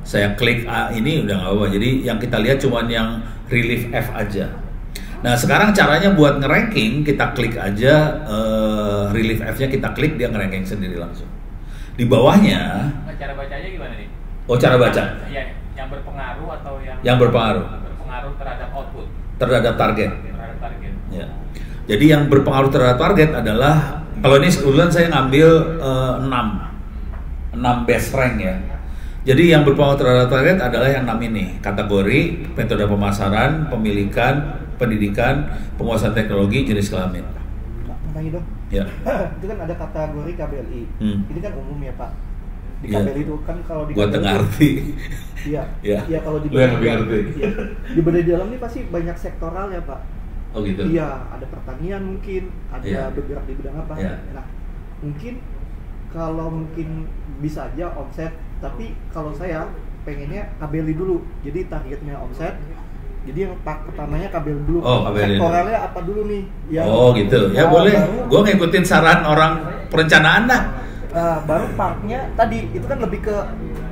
saya klik ah, ini udah nggak apa-apa. Jadi yang kita lihat cuman yang relief F aja. Nah sekarang caranya buat ngeranking kita klik aja eh, relief F-nya kita klik dia ngeranking sendiri langsung. Di bawahnya, Nah, cara bacanya gimana nih? oh cara baca Ya, yang berpengaruh atau yang Yang berpengaruh. berpengaruh terhadap output, terhadap target. terhadap target. Ya. Jadi yang berpengaruh terhadap target adalah kalau ini kebetulan saya ngambil eh, 6 6 best rank ya. Jadi yang berpengaruh terhadap target adalah yang 6 ini, kategori, metode pemasaran, pemilikan, pendidikan, penguasaan teknologi, jenis kelamin. Tanya dong. Ya. itu kan ada kategori KBLI. Hmm. Ini kan umum ya Pak. Di. KBLI itu kan kalau di Gua tengah arti. Iya. Iya. Iya kalau di Lu yang lebih ngerti. iya. Di bedah di dalam ini pasti banyak sektoral ya Pak. Oh gitu. Iya, ada pertanian mungkin, ada Iya. bergerak di bidang apa. Iya. Nah, mungkin kalau mungkin bisa aja omset, tapi kalau saya pengennya KBLI dulu. Jadi targetnya omset. Jadi yang pak pertamanya KBLI dulu. Oh, dulu. Sektoralnya apa dulu nih? Yang- Oh gitu. Ya Nah, boleh. Gue ngikutin saran orang perencanaan dah. Nah, baru partnya tadi itu kan lebih ke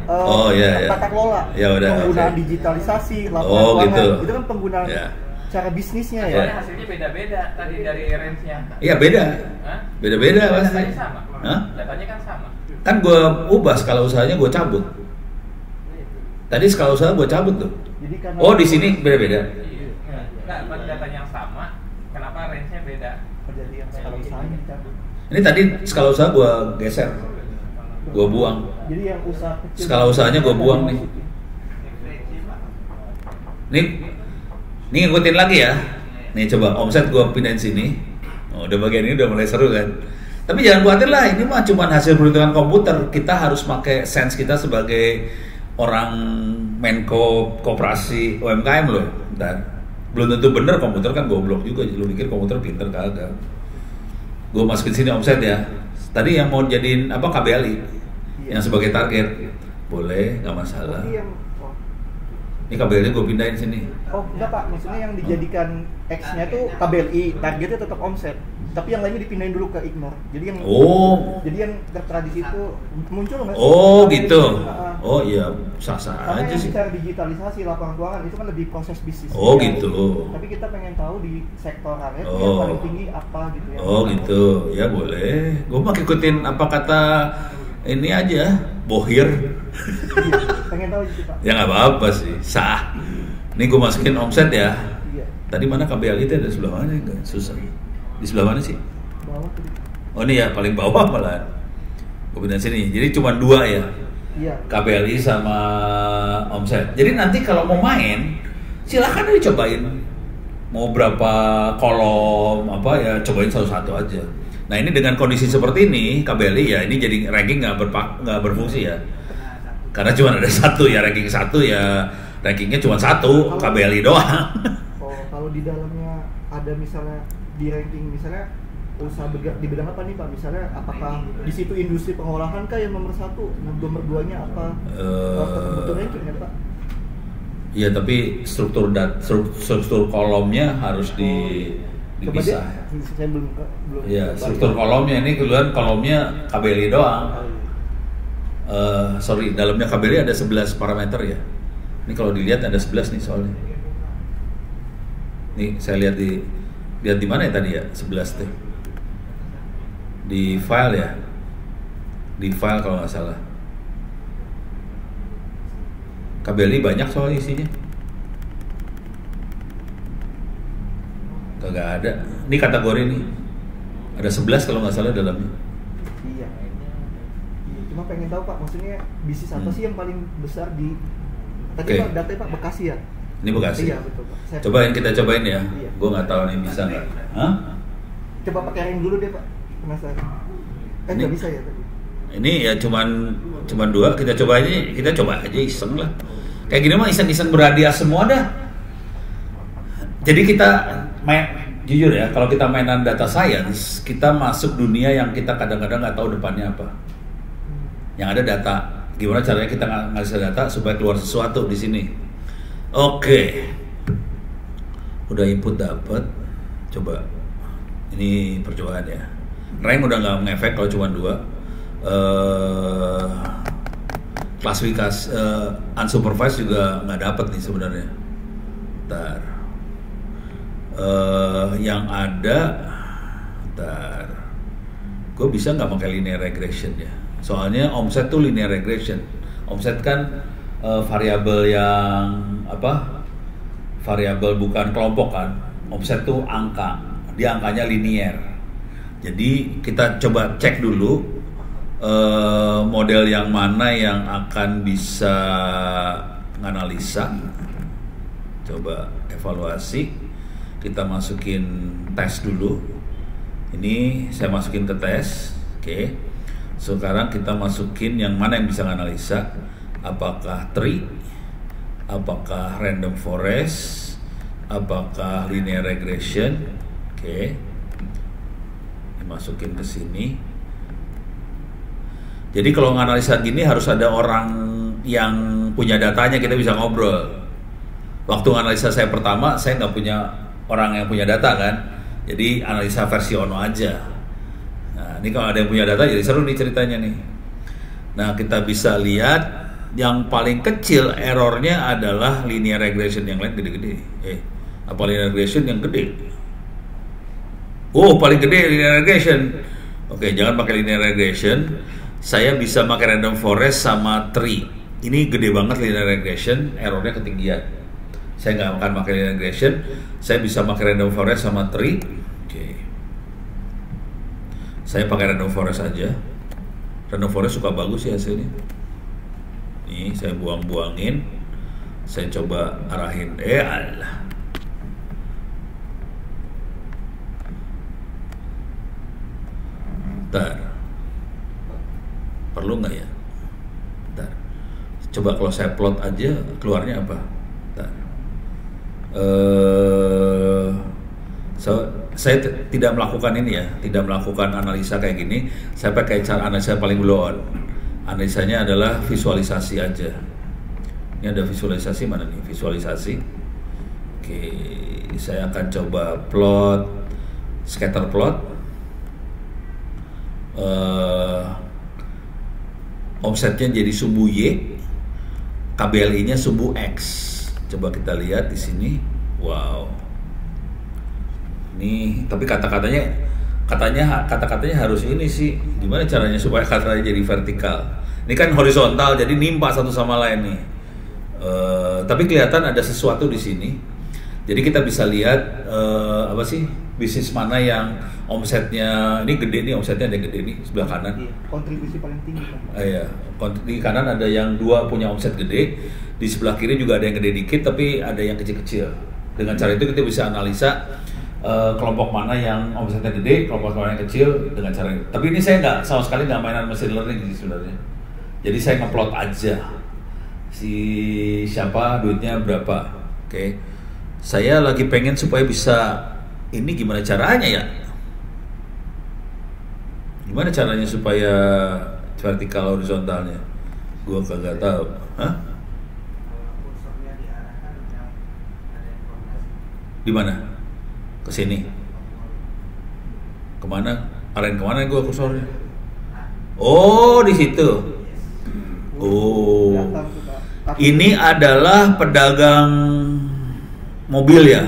uh, Oh, iya, iya. tata kelola, Ya udah, penggunaan oke. digitalisasi, laporan Oh, keuangan. gitu. Itu kan penggunaan Ya. Cara bisnisnya ya. Soalnya hasilnya beda-beda tadi dari range-nya. Iya beda. Hah? Beda-beda pasti. Datanya sama. Hah? Datanya kan sama. Kan gue ubah skala usahanya gue cabut. Tadi skala usaha gue cabut tuh. Jadi karena Oh di sini beda-beda. Iya. Enggak, pada datanya yang sama, kenapa range-nya beda? jadi yang skala usahanya dicabut. Ini tadi skala usaha gue geser, gue buang. Jadi yang usaha kecil Skala usahanya gua buang nih. Nih, nih ngikutin lagi ya. Nih coba omset gue pindahin sini. Oh, udah bagian ini udah mulai seru kan. Tapi jangan khawatir lah, ini mah cuma hasil perhitungan komputer. Kita harus pakai sense kita sebagai orang Menko Koperasi UMKM loh. Dan belum tentu bener komputer kan goblok juga. Lu pikir komputer pinter kagak. Gue masukin sini omset ya. Tadi yang mau jadiin apa KBLI Iya. yang sebagai target boleh nggak masalah. Ini KBLI gue pindahin sini. oh enggak Pak, maksudnya yang dijadikan X-nya tuh KBLI, targetnya tetap omset. Tapi yang lainnya dipindahin dulu ke ignore. Jadi yang Oh, jadi yang tertradisi itu muncul nggak sih? oh gitu. Nah, Oh iya sah-sah aja yang sih. bicara digitalisasi lapangan keuangan itu kan lebih proses bisnis. Oh, Ya. gitu. Tapi kita pengen tahu di sektoralnya tuh Oh. yang paling tinggi apa gitu ya. Oh gitu, ya boleh. Gue mah ikutin apa kata ini aja, bohir. Pengen tahu gitu Pak. ya nggak apa-apa sih, sah. Ini gue masukin omset ya. Iya. Tadi mana KBLI itu ada sebelah mana? Enggak, susah. Di sebelah mana sih? Bawah. Oh ini ya paling bawah malah. Pindahin sini. Jadi cuma dua ya. Iya. KBLI sama omset. Jadi nanti kalau mau main, silahkan aja cobain. Mau berapa kolom apa ya cobain satu-satu aja. Nah ini dengan kondisi seperti ini KBLI ya ini jadi ranking nggak berpak nggak berfungsi ya. Karena cuma ada satu ya ranking satu ya rankingnya cuma satu KBLI doang. Oh, kalau di dalamnya ada misalnya di ranking misalnya usaha bergerak di bidang apa nih Pak? Misalnya apakah di situ industri pengolahan kah yang nomor satu, nomor duanya apa? Eh, Betul ranking ya Pak? Iya tapi struktur dat stru- struktur kolomnya harus di Coba deh, dipisah. saya belum belum. Iya, coba. struktur kolomnya ini kebetulan kolomnya KBLI doang. Eh, sorry, dalamnya KBLI ada 11 parameter ya. Ini kalau dilihat ada 11 nih soalnya. Nih saya lihat di lihat di mana ya tadi ya 11 teh. Di file ya. Di file kalau nggak salah. KBLI banyak soal isinya. Kagak ada. Ini kategori nih. Ada 11 kalau nggak salah dalamnya. Cuma pengen tahu Pak, maksudnya bisnis apa Hmm. sih yang paling besar di Tadi Oke. Pak, datanya Pak Bekasi ya? Ini Bekasi. Iya, betul Pak. Saya- Cobain kita cobain ya. Iya. Gue nggak tahu nih bisa nggak. Hah? Coba pakai ring dulu deh Pak. Penasaran. Eh, nggak bisa ya tadi. Ini ya cuman cuman dua. Kita coba ini kita coba aja iseng lah. Kayak gini mah iseng-iseng berhadiah semua dah. Jadi kita main jujur ya, kalau kita mainan data science, kita masuk dunia yang kita kadang-kadang nggak tahu depannya apa. Yang ada data. Gimana caranya kita ng- ngasih data supaya keluar sesuatu di sini. Oke. Udah input dapat. Coba. Ini percobaan ya. Rank udah nggak ngefek kalau cuma dua. Eh, klasifikasi eh, unsupervised juga nggak dapat nih sebenarnya. Ntar. Eh, yang ada, ntar. Gue bisa nggak pakai linear regression ya? Soalnya omset tuh linear regression. Omset kan eh, variabel yang apa? Variabel bukan kelompok kan. Omset tuh angka. Dia angkanya linear. Jadi kita coba cek dulu eh, model yang mana yang akan bisa menganalisa. Coba evaluasi. Kita masukin tes dulu. Ini saya masukin ke tes. Oke. Sekarang kita masukin yang mana yang bisa menganalisa. Apakah tree, apakah random forest, apakah linear regression. Oke. Dimasukin ke sini. Jadi kalau nganalisa gini harus ada orang yang punya datanya kita bisa ngobrol. Waktu analisa saya pertama saya nggak punya orang yang punya data kan, jadi analisa versi ono aja. Ini kalau ada yang punya data jadi seru nih ceritanya nih. Nah kita bisa lihat yang paling kecil errornya adalah linear regression yang lain gede-gede. Eh apa linear regression yang gede? Oh paling gede linear regression. Oke jangan pakai linear regression. Saya bisa pakai random forest sama tree. Ini gede banget linear regression, errornya ketinggian saya nggak akan pakai linear regression saya bisa pakai random forest sama tree oke saya pakai random forest aja. Random forest suka bagus ya hasilnya. Ini saya buang-buangin. Saya coba arahin. Eh Allah Ntar Perlu nggak ya? Ntar Coba kalau saya plot aja keluarnya apa? Ntar eh so, saya tidak melakukan ini ya, tidak melakukan analisa kayak gini. Saya pakai cara analisa paling blow. Analisanya adalah visualisasi aja. Ini ada visualisasi mana nih? Visualisasi. Oke, saya akan coba plot scatter plot. Eh, omsetnya jadi sumbu Y, KBLI-nya sumbu X. Coba kita lihat di sini. Wow. Nih, tapi kata-katanya katanya kata-katanya harus ini sih. Gimana caranya supaya katanya jadi vertikal? Ini kan horizontal, jadi nimpa satu sama lain nih. Eh, tapi kelihatan ada sesuatu di sini. Jadi kita bisa lihat eh, apa sih bisnis mana yang omsetnya ini gede nih omsetnya ada yang gede nih sebelah kanan. Iya, kontribusi paling tinggi kan. Ah, iya, di kanan ada yang dua punya omset gede, di sebelah kiri juga ada yang gede dikit, tapi ada yang kecil-kecil. Dengan cara itu kita bisa analisa eh, kelompok mana yang omsetnya gede, kelompok mana yang kecil dengan cara ini. Tapi ini saya nggak sama sekali nggak mainan machine learning sih sebenarnya. Jadi saya ngeplot aja si siapa duitnya berapa. Oke, saya lagi pengen supaya bisa ini gimana caranya ya? Gimana caranya supaya vertikal horizontalnya? Gua kagak tahu. Hah? Di mana? Ke sini. Ke mana? Arahin ke mana gua kursornya? Oh, di situ. Oh. Ini adalah pedagang mobil ya.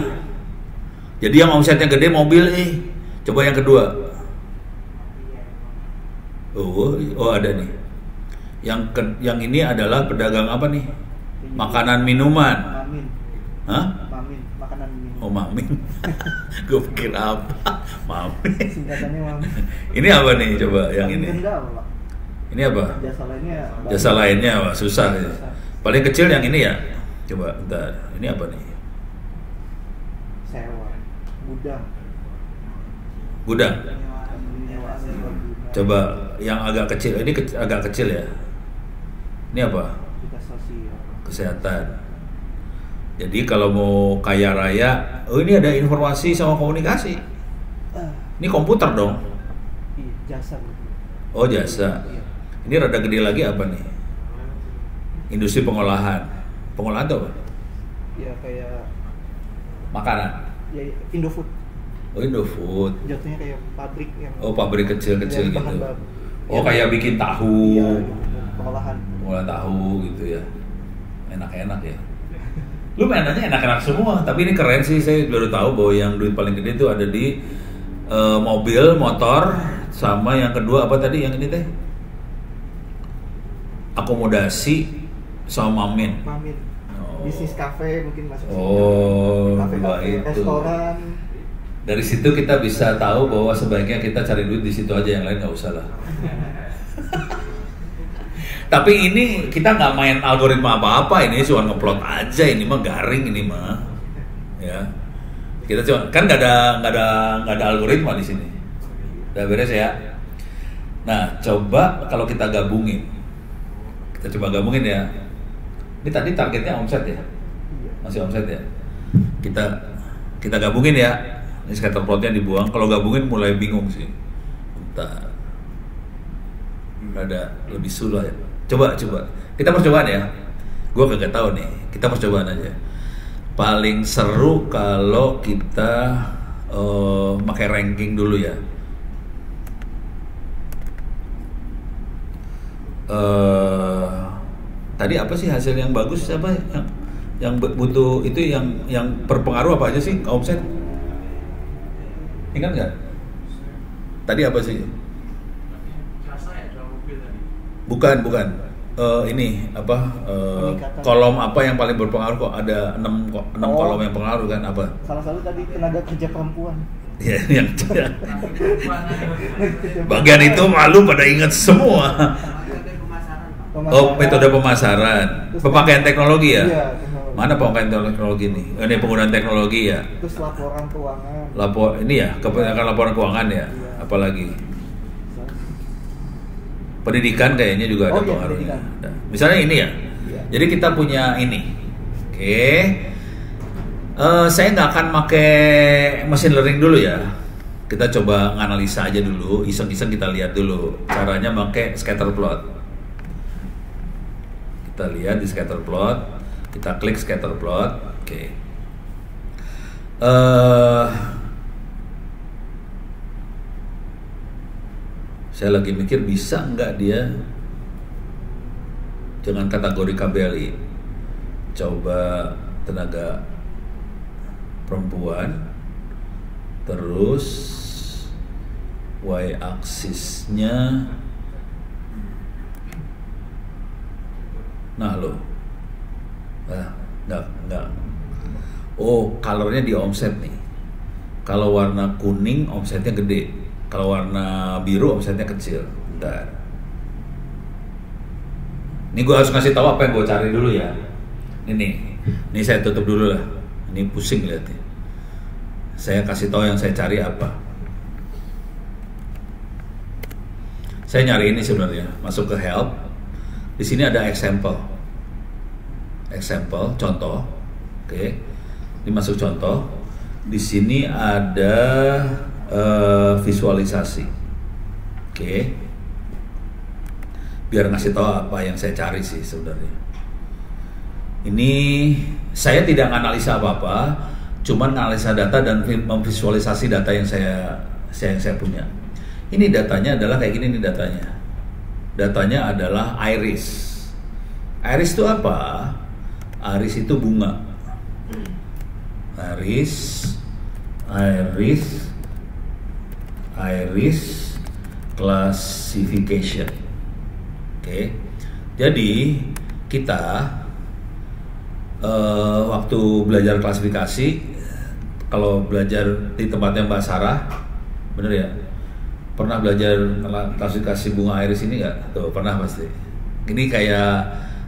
Jadi yang omsetnya gede mobil nih. Coba yang kedua. Oh, oh ada nih. Yang ke, yang ini adalah pedagang apa nih? Makanan minuman. Hah? Oh, mamin. Gue pikir apa? Mamin. Singkatannya Mamin. Ini apa nih coba yang ini? apa, Pak? Ini apa? Jasa lainnya. Jasa lainnya apa? Susah. ya. Paling kecil yang ini ya. Coba, bentar. Ini apa nih? Sewa. Gudang. Gudang. Coba yang agak kecil. Ini ke- agak kecil ya. Ini apa? Kesehatan. Jadi kalau mau kaya raya, oh ini ada informasi sama komunikasi. Ah, Ini komputer dong. iya, jasa. Oh jasa. Iya. Ini rada gede lagi apa nih? Industri pengolahan. Pengolahan tuh apa? Ya kayak Makanan. ya Indofood. Oh Indofood. Jatuhnya kayak pabrik yang Oh pabrik kecil-kecil bahan gitu. Oh Yang- kayak bikin tahu. Iya, gitu. pengolahan. pengolahan tahu gitu ya enak-enak ya lu mainannya enak-enak semua tapi ini keren sih saya baru tahu bahwa yang duit paling gede itu ada di eh, mobil motor sama yang kedua apa tadi yang ini teh akomodasi sama mamin Mamin. Oh. Bisnis kafe mungkin masuk. Oh, kafe kafe, itu. restoran. dari situ kita bisa tahu bahwa sebaiknya kita cari duit di situ aja yang lain nggak usah lah tapi ini kita nggak main algoritma apa-apa ini cuma ngeplot aja ini mah garing ini mah. Ya. Kita cuma kan nggak ada nggak ada nggak ada algoritma di sini. Udah beres ya? Nah coba kalau kita gabungin. Kita coba gabungin ya. Ini tadi targetnya omset ya? Masih omset ya? Kita kita gabungin ya. Ini scatter plotnya dibuang. Kalau gabungin mulai bingung sih. Bentar ada lebih sulit. ya coba coba. Kita percobaan ya. Gue kagak tahu nih. Kita percobaan aja. Paling seru kalau kita eh, pakai ranking dulu ya. Eh tadi apa sih hasil yang bagus? Apa yang yang butuh itu yang yang berpengaruh apa aja sih? Omset? Ingat nggak? Tadi apa sih bukan bukan Eh, ini apa eh, Peningkatan. kolom apa yang paling berpengaruh kok ada enam enam Oh. kolom yang pengaruh kan apa Salah satu tadi tenaga kerja perempuan. ya yang bagian itu malu pada ingat semua Oh, metode pemasaran. Terus Pemakaian teknologi ya? Iya, teknologi. Mana pemakaian teknologi nih? Ini penggunaan teknologi ya. Terus laporan keuangan. Lapor ini ya, kebanyakan laporan keuangan ya. Iya. Apalagi pendidikan kayaknya juga ada Oh iya, pengaruhnya. pendidikan. Ada. Misalnya ini ya. Iya. Jadi kita punya ini. Oke. Eh, saya nggak akan pakai machine learning dulu ya. Kita coba nganalisa aja dulu, iseng-iseng kita lihat dulu caranya pakai scatter plot. Kita lihat di scatter plot, kita klik scatter plot. Oke. Eh saya lagi mikir bisa nggak dia dengan kategori KBLI coba tenaga perempuan terus y aksisnya nah lo. Nah, nggak nggak. Oh colornya di omset nih. Kalau warna kuning omsetnya gede kalau warna biru omsetnya kecil. Bentar. Ini gue harus ngasih tahu apa yang gue cari dulu ya. Ini nih. Ini saya tutup dulu lah. Ini pusing lihatnya saya kasih tahu yang saya cari apa. Saya nyari ini sebenarnya. Masuk ke help. Di sini ada example. Example contoh. Oke. Ini masuk contoh. Di sini ada eh, visualisasi. Oke. Biar ngasih tahu apa yang saya cari sih sebenarnya. Ini saya tidak analisa apa-apa cuman analisa data dan vi- memvisualisasi data yang saya saya yang saya punya. Ini datanya adalah kayak gini nih datanya. Datanya adalah iris. Iris itu apa? Iris itu bunga. Iris iris iris classification. Oke. Jadi kita eh, waktu belajar klasifikasi kalau belajar di tempatnya Mbak Sarah bener ya? Pernah belajar klasifikasi bunga iris ini nggak? Tuh pernah pasti. Ini kayak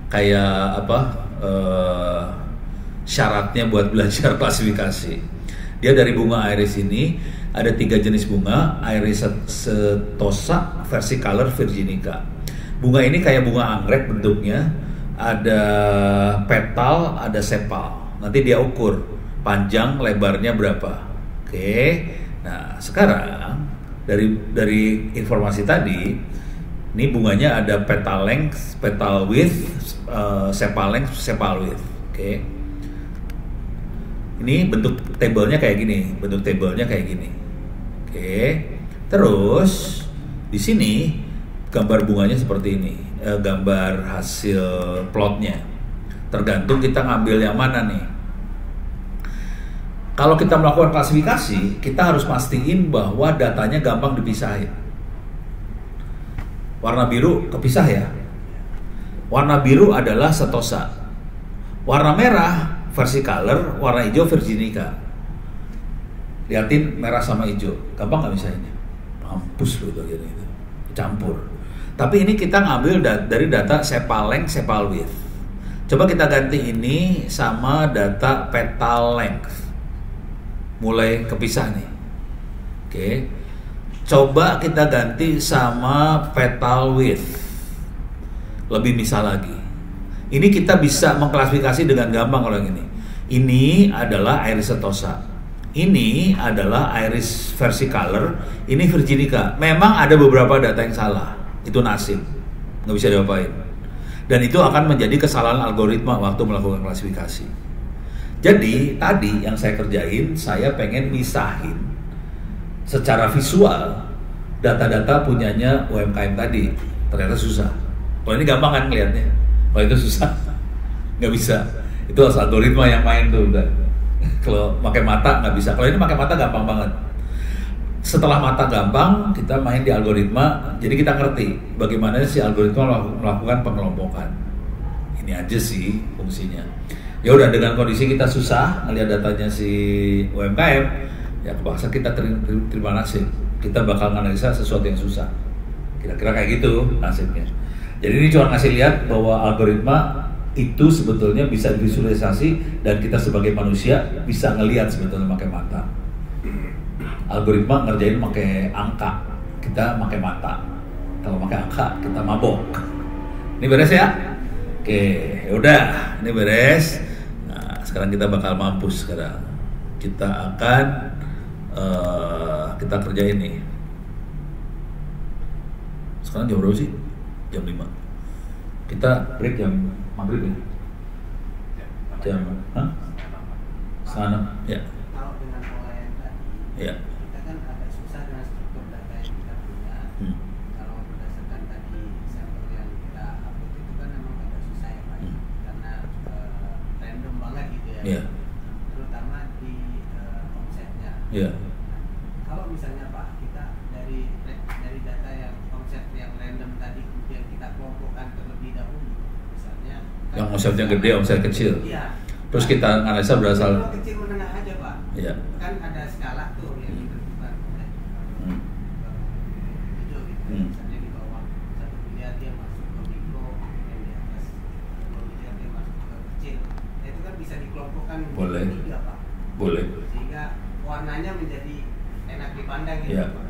kayak apa eh, syaratnya buat belajar klasifikasi. Dia dari bunga iris ini ada tiga jenis bunga iris setosa versicolor virginica. Bunga ini kayak bunga anggrek bentuknya. Ada petal ada sepal. Nanti dia ukur panjang lebarnya berapa. Oke. Nah sekarang dari dari informasi tadi ini bunganya ada petal length petal width eh, sepal length sepal width. Oke ini bentuk tabelnya kayak gini bentuk tabelnya kayak gini oke terus di sini gambar bunganya seperti ini eh, gambar hasil plotnya. Tergantung kita ngambil yang mana nih. Kalau kita melakukan klasifikasi, kita harus pastiin bahwa datanya gampang dipisahin. Warna biru kepisah ya. Warna biru adalah setosa. Warna merah versi color, warna hijau virginica. Liatin merah sama hijau, gampang nggak misahinnya? Mampus bagian itu, campur. Tapi ini kita ngambil da- dari data sepal length, sepal width. Coba kita ganti ini sama data petal length mulai kepisah nih. Oke. Coba kita ganti sama petal width. Lebih misal lagi. Ini kita bisa mengklasifikasi dengan gampang kalau yang ini. Ini adalah iris setosa. Ini adalah iris versi color. Ini virginica. Memang ada beberapa data yang salah. Itu nasib. Nggak bisa diapain. Dan itu akan menjadi kesalahan algoritma waktu melakukan klasifikasi. Jadi tadi yang saya kerjain, saya pengen misahin secara visual data-data punyanya UMKM tadi. Ternyata susah. Kalau ini gampang kan ngeliatnya. Kalau itu susah, nggak bisa. Itu harus algoritma yang main tuh udah. Kalau pakai mata nggak bisa. Kalau ini pakai mata gampang banget. Setelah mata gampang, kita main di algoritma. Jadi kita ngerti bagaimana si algoritma melakukan pengelompokan. Ini aja sih fungsinya ya udah dengan kondisi kita susah ngelihat datanya si UMKM ya kepaksa kita terima nasib kita bakal analisa sesuatu yang susah kira-kira kayak gitu nasibnya jadi ini cuma ngasih lihat bahwa algoritma itu sebetulnya bisa divisualisasi dan kita sebagai manusia bisa ngelihat sebetulnya pakai mata. Algoritma ngerjain pakai angka kita pakai mata. Kalau pakai angka kita mabok. Ini beres ya? Oke ya udah ini beres. Sekarang kita bakal mampus sekarang. Kita akan uh, kita kerja ini sekarang jam berapa sih? Jam 5 kita break jam maghrib ya? Jam. Hah? sana ya. Kalau dengan pola yang tadi ya. kita kan agak susah dengan struktur data yang kita punya. Hmm. kalau berdasarkan tadi sampel yang kita upload itu kan memang agak susah ya Pak. Hmm. karena eh, random banget gitu ya. Iya. terutama di eh, omsetnya. Ya. Nah, kalau misalnya Pak kita dari dari data yang omset yang random tadi kemudian kita kelompokkan terlebih dahulu misalnya kan- yang omsetnya gede omset kecil. Iya. Terus kita analisa berasal Kalau kecil menengah aja Pak. Ya kan ada skala tuh yang ditentukan oleh Hmm. hijau gitu Hmm. misalnya di bawah satu miliar dia masuk ke mikro yang di atas dua miliar dia masuk ke kecil. Nah, itu kan bisa dikelompokkan menjadi Boleh. tiga pak. Boleh. Sehingga warnanya menjadi enak dipandang gitu ya pak.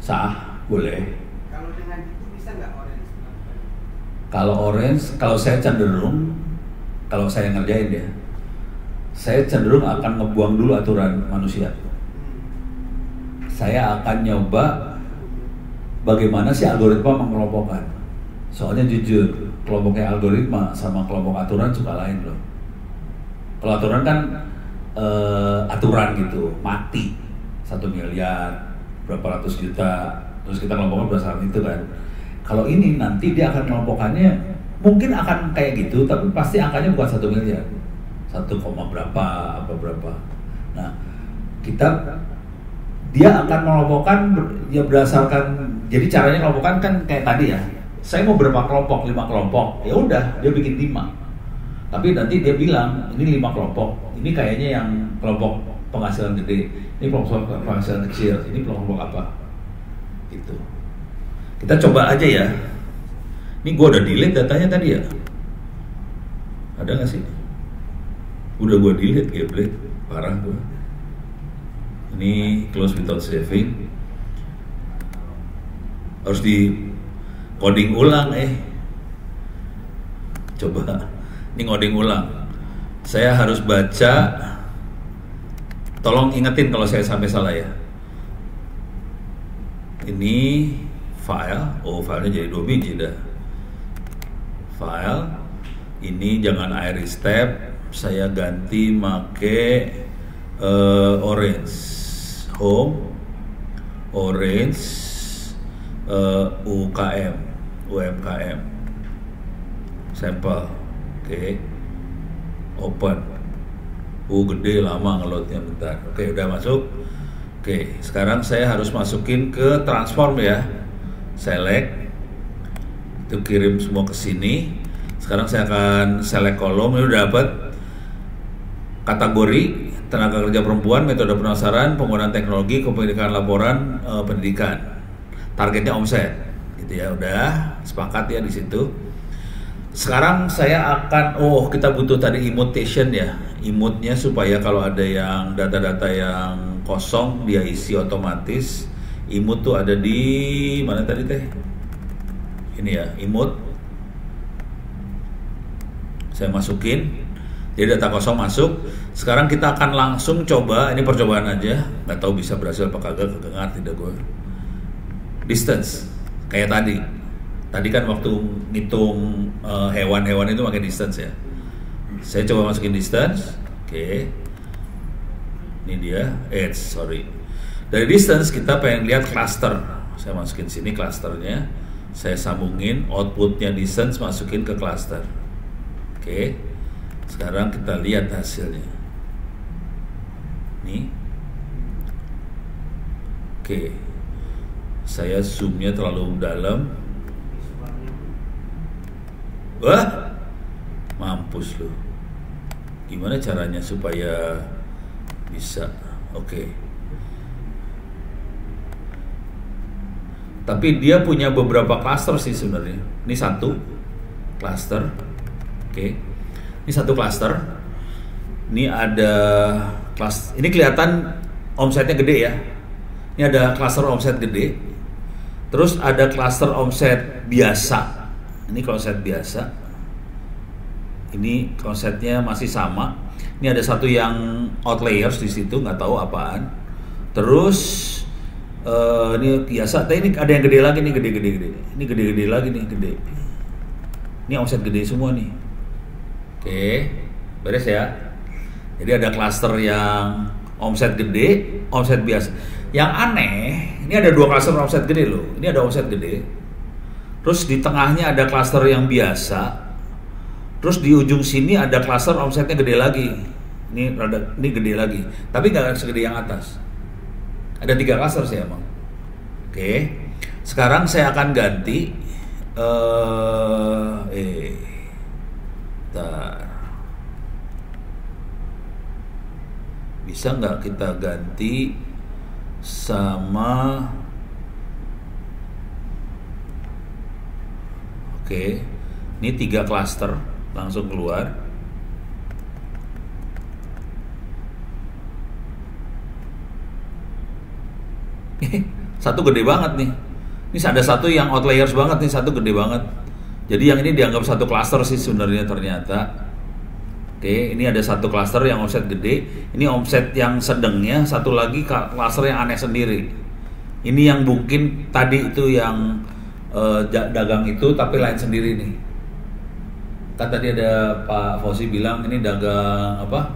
Sah boleh. Kalau dengan itu bisa nggak orange? Kalau orange, kalau saya cenderung, kalau saya ngerjain ya, saya cenderung akan ngebuang dulu aturan manusia. Saya akan nyoba bagaimana si algoritma mengelompokkan. Soalnya jujur, kelompoknya algoritma sama kelompok aturan suka lain loh. Kalau aturan kan eh, aturan gitu, mati satu miliar, berapa ratus juta, terus kita kelompokkan berdasarkan itu kan. Kalau ini nanti dia akan kelompokkannya mungkin akan kayak gitu, tapi pasti angkanya bukan satu miliar, satu koma berapa, apa berapa. Nah, kita dia akan mengelompokkan ber- ya berdasarkan jadi caranya mengelompokkan kan kayak tadi ya. Saya mau berapa kelompok? Lima kelompok. Ya udah dia bikin lima. Tapi nanti dia bilang ini lima kelompok. Ini kayaknya yang kelompok penghasilan gede. Ini kelompok penghasilan kecil. Ini kelompok apa? Gitu kita coba aja ya. Ini gua udah delete datanya tadi ya? Ada nggak sih? Udah gua delete geblek parah gua. Ini close without saving. Harus di coding ulang eh. Coba. Ini ngoding ulang. Saya harus baca. Tolong ingetin kalau saya sampai salah ya. Ini file. Oh filenya jadi dua biji dah. File ini jangan iris tab saya ganti make eh, orange. Home orange eh, UKM UMKM sampel oke. Open. Uh gede lama ngeloadnya bentar. Oke udah masuk? Oke sekarang saya harus masukin ke transform ya select itu kirim semua ke sini. Sekarang saya akan select kolom ini udah dapat kategori tenaga kerja perempuan metode pemasaran penggunaan teknologi komunikasi laporan eh, pendidikan. Targetnya omset. Gitu ya udah sepakat ya di situ. Sekarang saya akan oh kita butuh tadi immutation ya. Imutnya supaya kalau ada yang data-data yang kosong dia isi otomatis imut tuh ada di mana tadi teh? Ini ya imut. Saya masukin. Jadi data kosong masuk. Sekarang kita akan langsung coba ini percobaan aja. Nggak tahu bisa berhasil apa kagak kagak dah gue distance. Kayak tadi. Tadi kan waktu ngitung eh, hewan-hewan itu pakai distance ya. Saya coba masukin distance. Oke. Ini dia. Edge sorry dari distance kita pengen lihat cluster. Saya masukin sini clusternya. Saya sambungin outputnya distance masukin ke cluster. Oke. Sekarang kita lihat hasilnya. Nih. Oke. Saya zoomnya terlalu dalam. Wah, mampus lu. Gimana caranya supaya bisa? Oke. Tapi dia punya beberapa cluster sih sebenarnya. Ini satu cluster. Oke. Ini satu cluster. Ini ada kelas. Ini kelihatan omsetnya gede ya. Ini ada cluster omset gede. Terus ada cluster omset biasa. Ini konsep biasa. Ini konsepnya masih sama. Ini ada satu yang outliers di situ, nggak tahu apaan. Terus eh, ini biasa. Tapi ini ada yang gede lagi nih, gede-gede gede. Ini gede-gede lagi nih, gede. Ini omset gede semua nih. Oke, beres ya. Jadi ada klaster yang omset gede, omset biasa. Yang aneh, ini ada dua klaster omset gede loh. Ini ada omset gede. Terus di tengahnya ada klaster yang biasa. Terus di ujung sini ada klaster omsetnya gede lagi. Ini rada, ini gede lagi. Tapi nggak segede yang atas. Ada tiga klaster sih emang. Oke. Sekarang saya akan ganti. eh eh, bentar. Bisa nggak kita ganti sama Oke, ini tiga klaster langsung keluar. Satu gede banget nih. Ini ada satu yang outliers banget nih, satu gede banget. Jadi yang ini dianggap satu klaster sih sebenarnya ternyata. Oke, ini ada satu klaster yang omset gede, ini omset yang sedangnya, satu lagi klaster yang aneh sendiri. Ini yang mungkin tadi itu yang ja- dagang itu tapi lain sendiri nih. Kan tadi ada Pak Fauzi bilang ini dagang apa?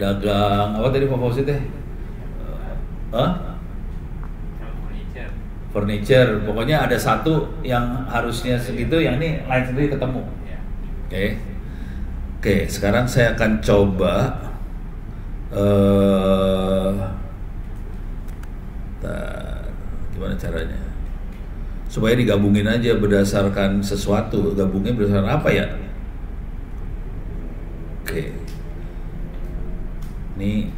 Dagang apa tadi Pak Fauzi teh? Eh, Hah? Furniture. Pokoknya ada satu yang harusnya segitu, yang ini lain sendiri ketemu. Oke. Oke, sekarang saya akan coba eh bentar, gimana caranya? Supaya digabungin aja berdasarkan sesuatu. Gabungnya berdasarkan apa ya? Oke. Ini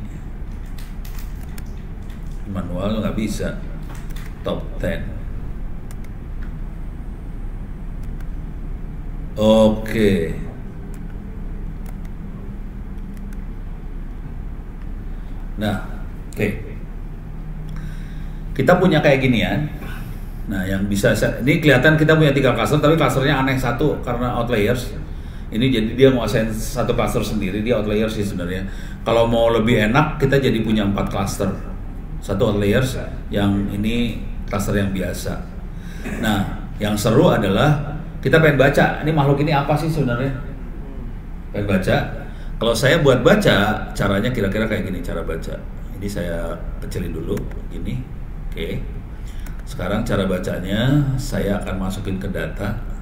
manual nggak bisa. Top 10. Oke. Nah, oke. Kita punya kayak ginian. Nah, yang bisa saya- ini kelihatan kita punya tiga cluster, tapi clusternya aneh satu karena outliers. Ini jadi dia nguasain satu cluster sendiri, dia outliers sih sebenarnya. Kalau mau lebih enak, kita jadi punya empat cluster. Satu outliers, yang ini cluster yang biasa. Nah, yang seru adalah kita pengen baca, ini makhluk ini apa sih sebenarnya? Pengen baca. Kalau saya buat baca, caranya kira-kira kayak gini cara baca. Ini saya kecilin dulu, gini. Oke. Sekarang cara bacanya saya akan masukin ke data.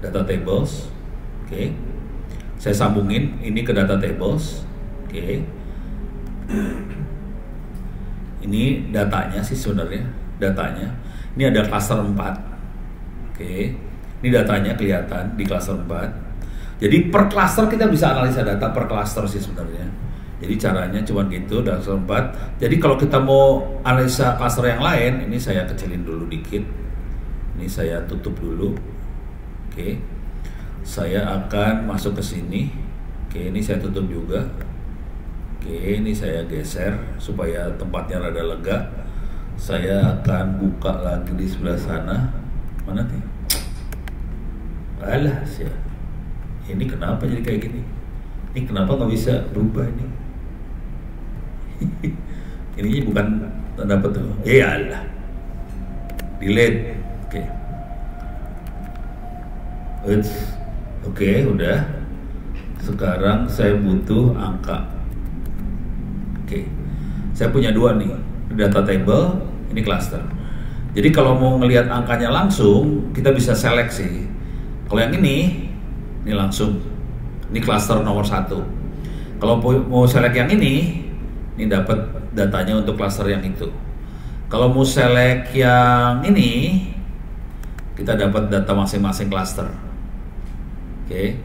data tables. Oke. Saya sambungin ini ke data tables. Oke. Ini datanya sih sebenarnya, datanya. Ini ada cluster 4. Oke. Ini datanya kelihatan di cluster 4. Jadi per cluster kita bisa analisa data per cluster sih sebenarnya. Jadi caranya cuma gitu dan sempat. Jadi kalau kita mau analisa cluster yang lain, ini saya kecilin dulu dikit. Ini saya tutup dulu. Oke. Saya akan masuk ke sini. Oke, ini saya tutup juga. Oke, ini saya geser supaya tempatnya rada lega. Saya akan buka lagi di sebelah sana. Mana nih? Alah, sih. Ini kenapa jadi kayak gini? Ini kenapa nggak bisa berubah ini? ini bukan tanda petu. Iya lah. Delete. Oke. Oke, okay, udah. Sekarang saya butuh angka. Saya punya dua nih. Data table, ini cluster. Jadi kalau mau ngelihat angkanya langsung, kita bisa seleksi. Kalau yang ini, ini langsung. Ini cluster nomor satu. Kalau mau select yang ini, ini dapat datanya untuk cluster yang itu. Kalau mau select yang ini, kita dapat data masing-masing cluster. Oke.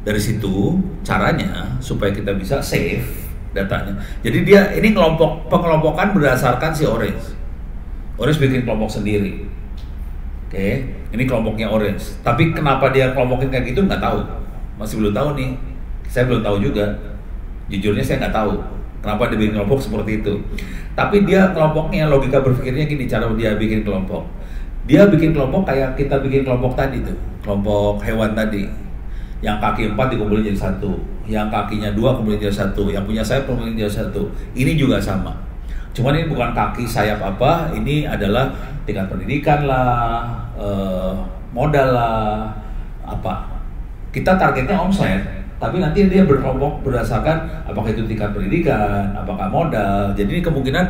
Dari situ caranya supaya kita bisa save datanya. Jadi dia ini kelompok pengelompokan berdasarkan si Orange. Orange bikin kelompok sendiri. Oke, ini kelompoknya Orange. Tapi kenapa dia kelompokin kayak gitu nggak tahu. Masih belum tahu nih. Saya belum tahu juga. Jujurnya saya nggak tahu kenapa dia bikin kelompok seperti itu. Tapi dia kelompoknya logika berpikirnya gini cara dia bikin kelompok. Dia bikin kelompok kayak kita bikin kelompok tadi tuh, kelompok hewan tadi. Yang kaki empat dikumpulin jadi satu, yang kakinya dua kumpulin jadi satu, yang punya sayap kumpulin jadi satu. Ini juga sama. Cuman ini bukan kaki sayap apa, ini adalah tingkat pendidikan lah, eh, modal lah, apa. Kita targetnya omset, tapi nanti dia berkelompok berdasarkan apakah itu tingkat pendidikan, apakah modal. Jadi ini kemungkinan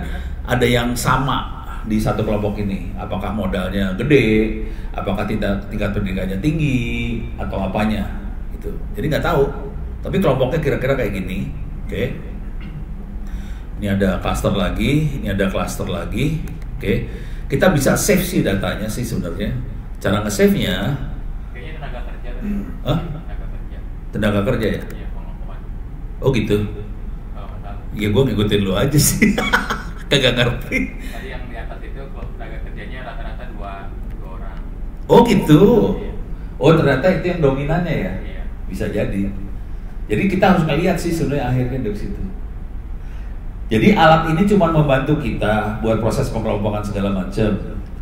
ada yang sama di satu kelompok ini. Apakah modalnya gede, apakah tingkat tingkat pendidikannya tinggi atau apanya itu. Jadi nggak tahu. Tapi kelompoknya kira-kira kayak gini, oke? Ini ada cluster lagi, ini ada cluster lagi, oke? Kita bisa save sih datanya sih sebenarnya. Cara nge-save-nya, Kayaknya tenaga kerja. Hah? Tenaga kerja. tenaga kerja ya. Iya, pengelompokan. Oh gitu. Salah. Ya gue ngikutin lu aja sih. Kagak ngerti. Tadi yang di atas itu tenaga kerjanya rata-rata dua, dua orang. Oh gitu. Oh ternyata itu yang dominannya ya. Bisa jadi. Jadi kita harus ngeliat sih sebenarnya akhirnya dari situ. Jadi alat ini cuma membantu kita buat proses pengelompokan segala macam.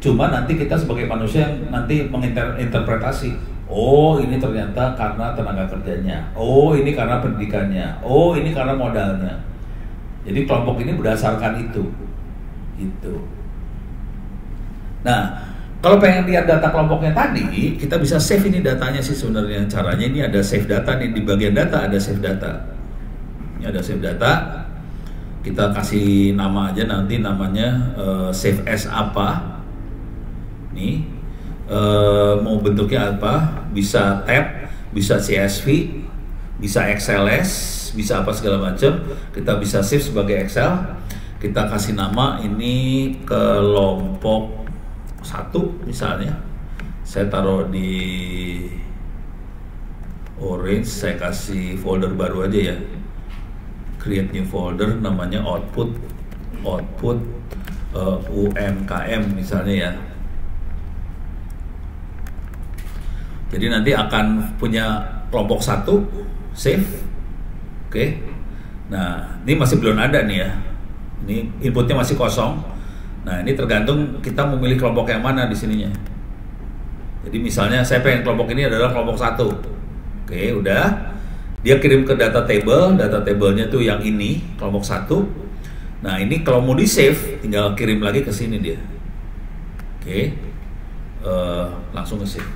Cuma nanti kita sebagai manusia yang nanti menginterpretasi. Oh ini ternyata karena tenaga kerjanya. Oh ini karena pendidikannya. Oh ini karena modalnya. Jadi kelompok ini berdasarkan itu. Itu. Nah, kalau pengen lihat data kelompoknya tadi, kita bisa save ini datanya sih sebenarnya. Caranya ini ada save data nih di bagian data ada save data. Ini ada save data. Kita kasih nama aja nanti namanya eh, save as apa. Nih eh, mau bentuknya apa? Bisa tab, bisa CSV, bisa XLS, bisa apa segala macam. Kita bisa save sebagai Excel. Kita kasih nama ini kelompok satu misalnya saya taruh di orange saya kasih folder baru aja ya. Create new folder namanya output output uh, UMKM misalnya ya. Jadi nanti akan punya kelompok satu save oke. Nah ini masih belum ada nih ya. Ini inputnya masih kosong Nah ini tergantung kita memilih kelompok yang mana di sininya. Jadi misalnya saya pengen kelompok ini adalah kelompok satu. Oke, udah. Dia kirim ke data table, data tablenya tuh yang ini, kelompok satu. Nah ini kalau mau di save, tinggal kirim lagi ke sini dia. Oke, Eh, langsung ke save.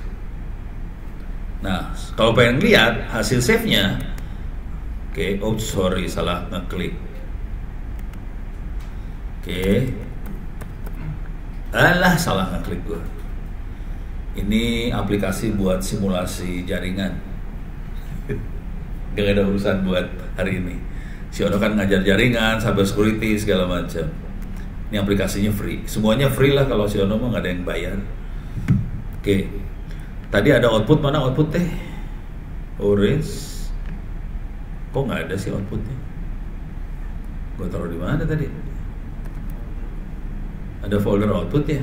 Nah kalau pengen lihat hasil save-nya, oke, oh sorry salah ngeklik. Oke, Alah salah ngeklik gue. Ini aplikasi buat simulasi jaringan. Gak ada urusan buat hari ini. Si Ono kan ngajar jaringan, cyber security segala macam. Ini aplikasinya free. Semuanya free lah kalau si Ono mah nggak ada yang bayar. Oke. Tadi ada output mana output teh? Orange. Kok nggak ada sih outputnya? Gue taruh di mana tadi? Ada folder output ya?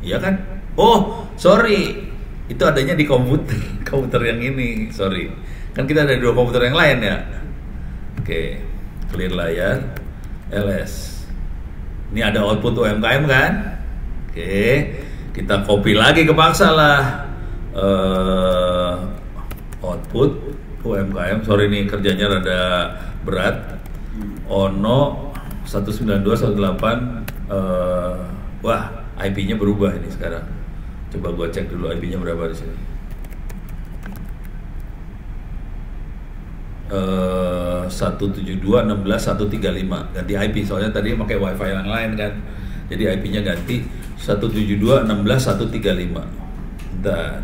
Iya kan? Oh, sorry. Itu adanya di komputer, komputer yang ini. Sorry. Kan kita ada dua komputer yang lain ya. Oke, clear layar, LS. Ini ada output UMKM kan? Oke, kita copy lagi kepaksa lah. Eh, output UMKM. Sorry nih kerjanya rada berat. Ono 19218 eh, wah IP-nya berubah ini sekarang. Coba gua cek dulu IP-nya berapa di sini. Eh 172 16 135 ganti IP soalnya tadi pakai wifi yang lain kan. Jadi IP-nya ganti 172 16 135 Bentar.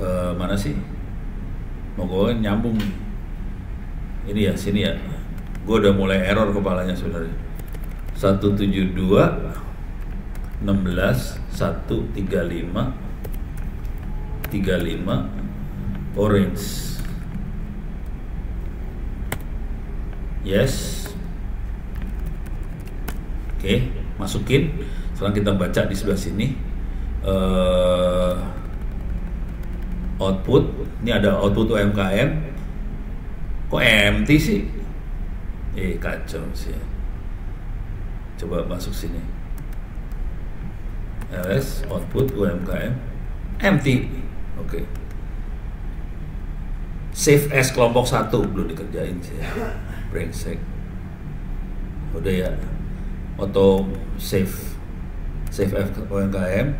Eh, mana sih? Mau gue nyambung. Ini ya sini ya. Gue udah mulai error kepalanya sebenarnya 172 16 135 35 orange. Yes. Oke masukin. Sekarang kita baca di sebelah sini. Eh output. Ini ada output UMKM kok empty sih? Eh kacau sih coba masuk sini. LS output UMKM empty oke. Save as kelompok satu belum dikerjain sih. Brengsek. Udah ya. Auto save. Save as UMKM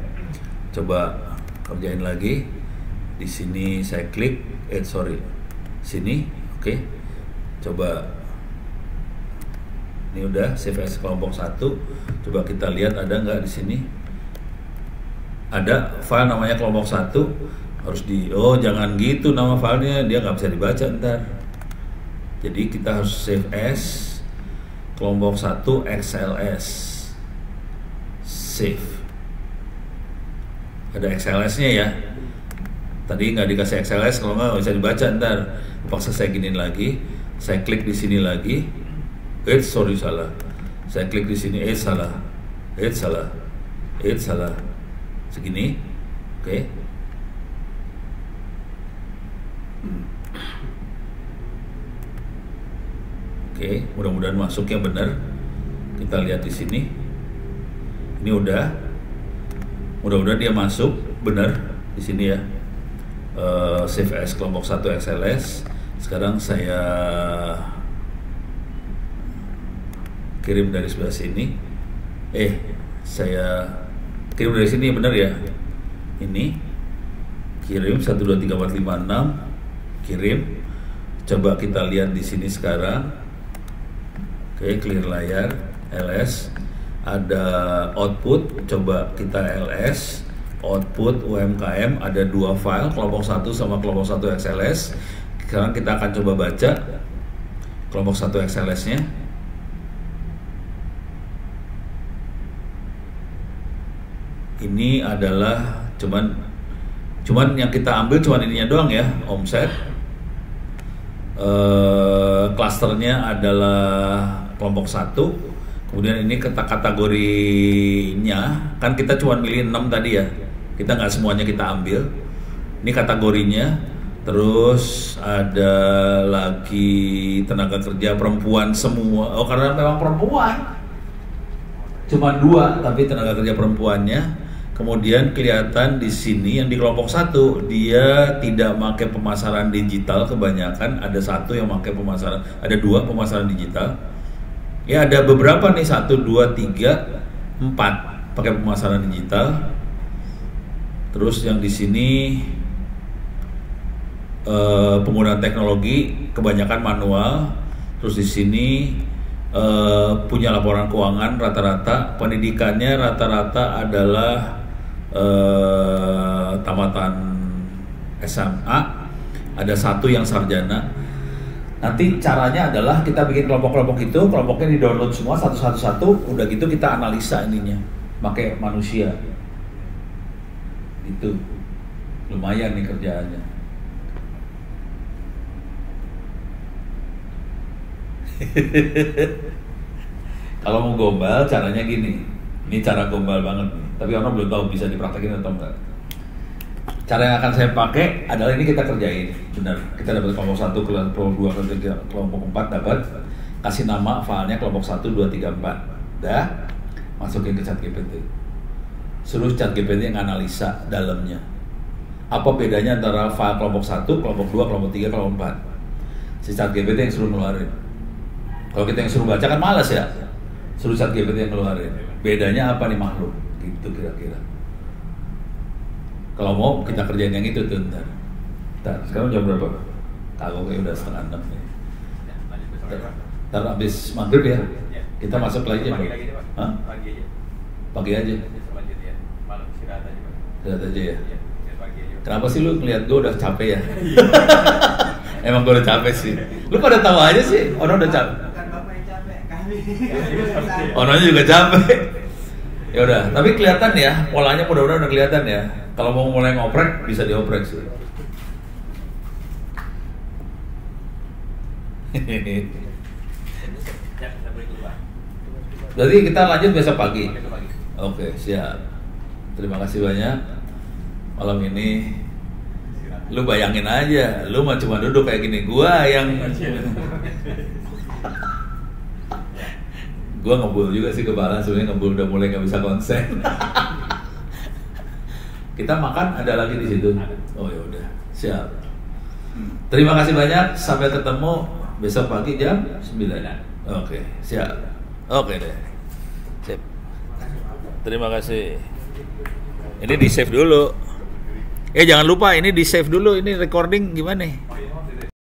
coba kerjain lagi. Di sini saya klik eh sorry. Sini oke. Coba ini udah save as kelompok satu. Coba kita lihat ada nggak di sini? Ada file namanya kelompok satu. Harus di oh jangan gitu nama filenya. Dia nggak bisa dibaca ntar. Jadi kita harus save as kelompok satu XLS save. Ada XLS nya ya. Tadi nggak dikasih XLS kalau nggak bisa dibaca ntar. Paksa saya giniin lagi. Saya klik di sini lagi eh sorry salah. Saya klik di sini. Eh salah. Eh salah. Eh salah. Segini. Oke. Oke mudah-mudahan masuknya benar. Kita lihat di sini. Ini udah. Mudah-mudahan dia masuk benar di sini ya. Uh, as kelompok 1 XLS sekarang saya kirim dari sebelah sini. Eh saya kirim dari sini benar ya? Ini. Kirim 123456 kirim. Coba kita lihat di sini sekarang. Oke clear layar LS ada output coba kita LS output UMKM ada dua file kelompok satu sama kelompok satu XLS sekarang kita akan coba baca kelompok satu XLS nya ini adalah cuman cuman yang kita ambil cuman ininya doang ya omset. Eh, klasternya adalah kelompok satu. Kemudian ini kata kategorinya kan kita cuma milih 6 tadi ya. Kita nggak semuanya kita ambil. Ini kategorinya. Terus ada lagi tenaga kerja perempuan semua. Oh karena memang perempuan. Cuma dua tapi tenaga kerja perempuannya kemudian kelihatan di sini yang di kelompok satu dia tidak pakai pemasaran digital kebanyakan ada satu yang pakai pemasaran ada dua pemasaran digital. Ya ada beberapa nih satu dua tiga empat pakai pemasaran digital. Terus yang di sini eh, penggunaan teknologi kebanyakan manual. Terus di sini eh, punya laporan keuangan rata-rata. Pendidikannya rata-rata adalah eh, tamatan SMA, ada satu yang sarjana. Nanti caranya adalah kita bikin kelompok-kelompok itu, kelompoknya di download semua satu-satu-satu, udah gitu kita analisa ininya, pakai manusia. Itu lumayan nih kerjaannya. Kalau mau gombal caranya gini. Ini cara gombal banget nih. Tapi orang belum tahu bisa dipraktekin atau enggak. Cara yang akan saya pakai adalah ini kita kerjain. Benar. Kita dapat kelompok satu, kelompok dua, kelompok empat dapat kasih nama filenya kelompok satu, dua, tiga, empat. Dah masukin ke chat GPT. Suruh chat GPT yang analisa dalamnya. Apa bedanya antara file kelompok satu, kelompok dua, kelompok tiga, kelompok empat? Si chat GPT yang suruh ngeluarin. Kalau kita yang suruh baca kan malas ya. Suruh chat GPT yang ngeluarin. Bedanya apa nih makhluk? Gitu kira-kira. Kalau mau kita kerjain yang itu tuh ntar. Ntar, sekarang jam berapa? Tahu kayak udah setengah enam nih. Ya, Ntar, ya, habis maghrib ya. Ya. Kita masuk lagi aja. Pagi aja. Hah? Pagi aja. Pagi ya. Malam istirahat aja, Pak. Lihat aja ya. Iya, pagi aja. Kenapa sih lu ngeliat gue udah capek ya? Emang gue udah capek sih. Lu pada tahu aja sih, orang udah capek. Bukan bapak yang capek, kami. Orangnya juga capek. Ya udah, tapi kelihatan ya, polanya mudah-mudahan udah kelihatan ya. Kalau mau mulai ngoprek bisa dioprek sih. Ya, kita lanjut besok pagi. Oke, siap. Terima kasih banyak. Malam ini lu bayangin aja, lu mah cuma duduk kayak gini. Gua yang gua ngebul juga sih kebalan sebenarnya ngebul udah mulai nggak bisa konsen. Kita makan ada lagi di situ. Oh ya udah, siap. Terima kasih banyak. Sampai ketemu besok pagi jam 9. Oke, siap. Oke deh. Sip. Terima kasih. Ini di save dulu. Eh jangan lupa ini di save dulu. Ini recording gimana?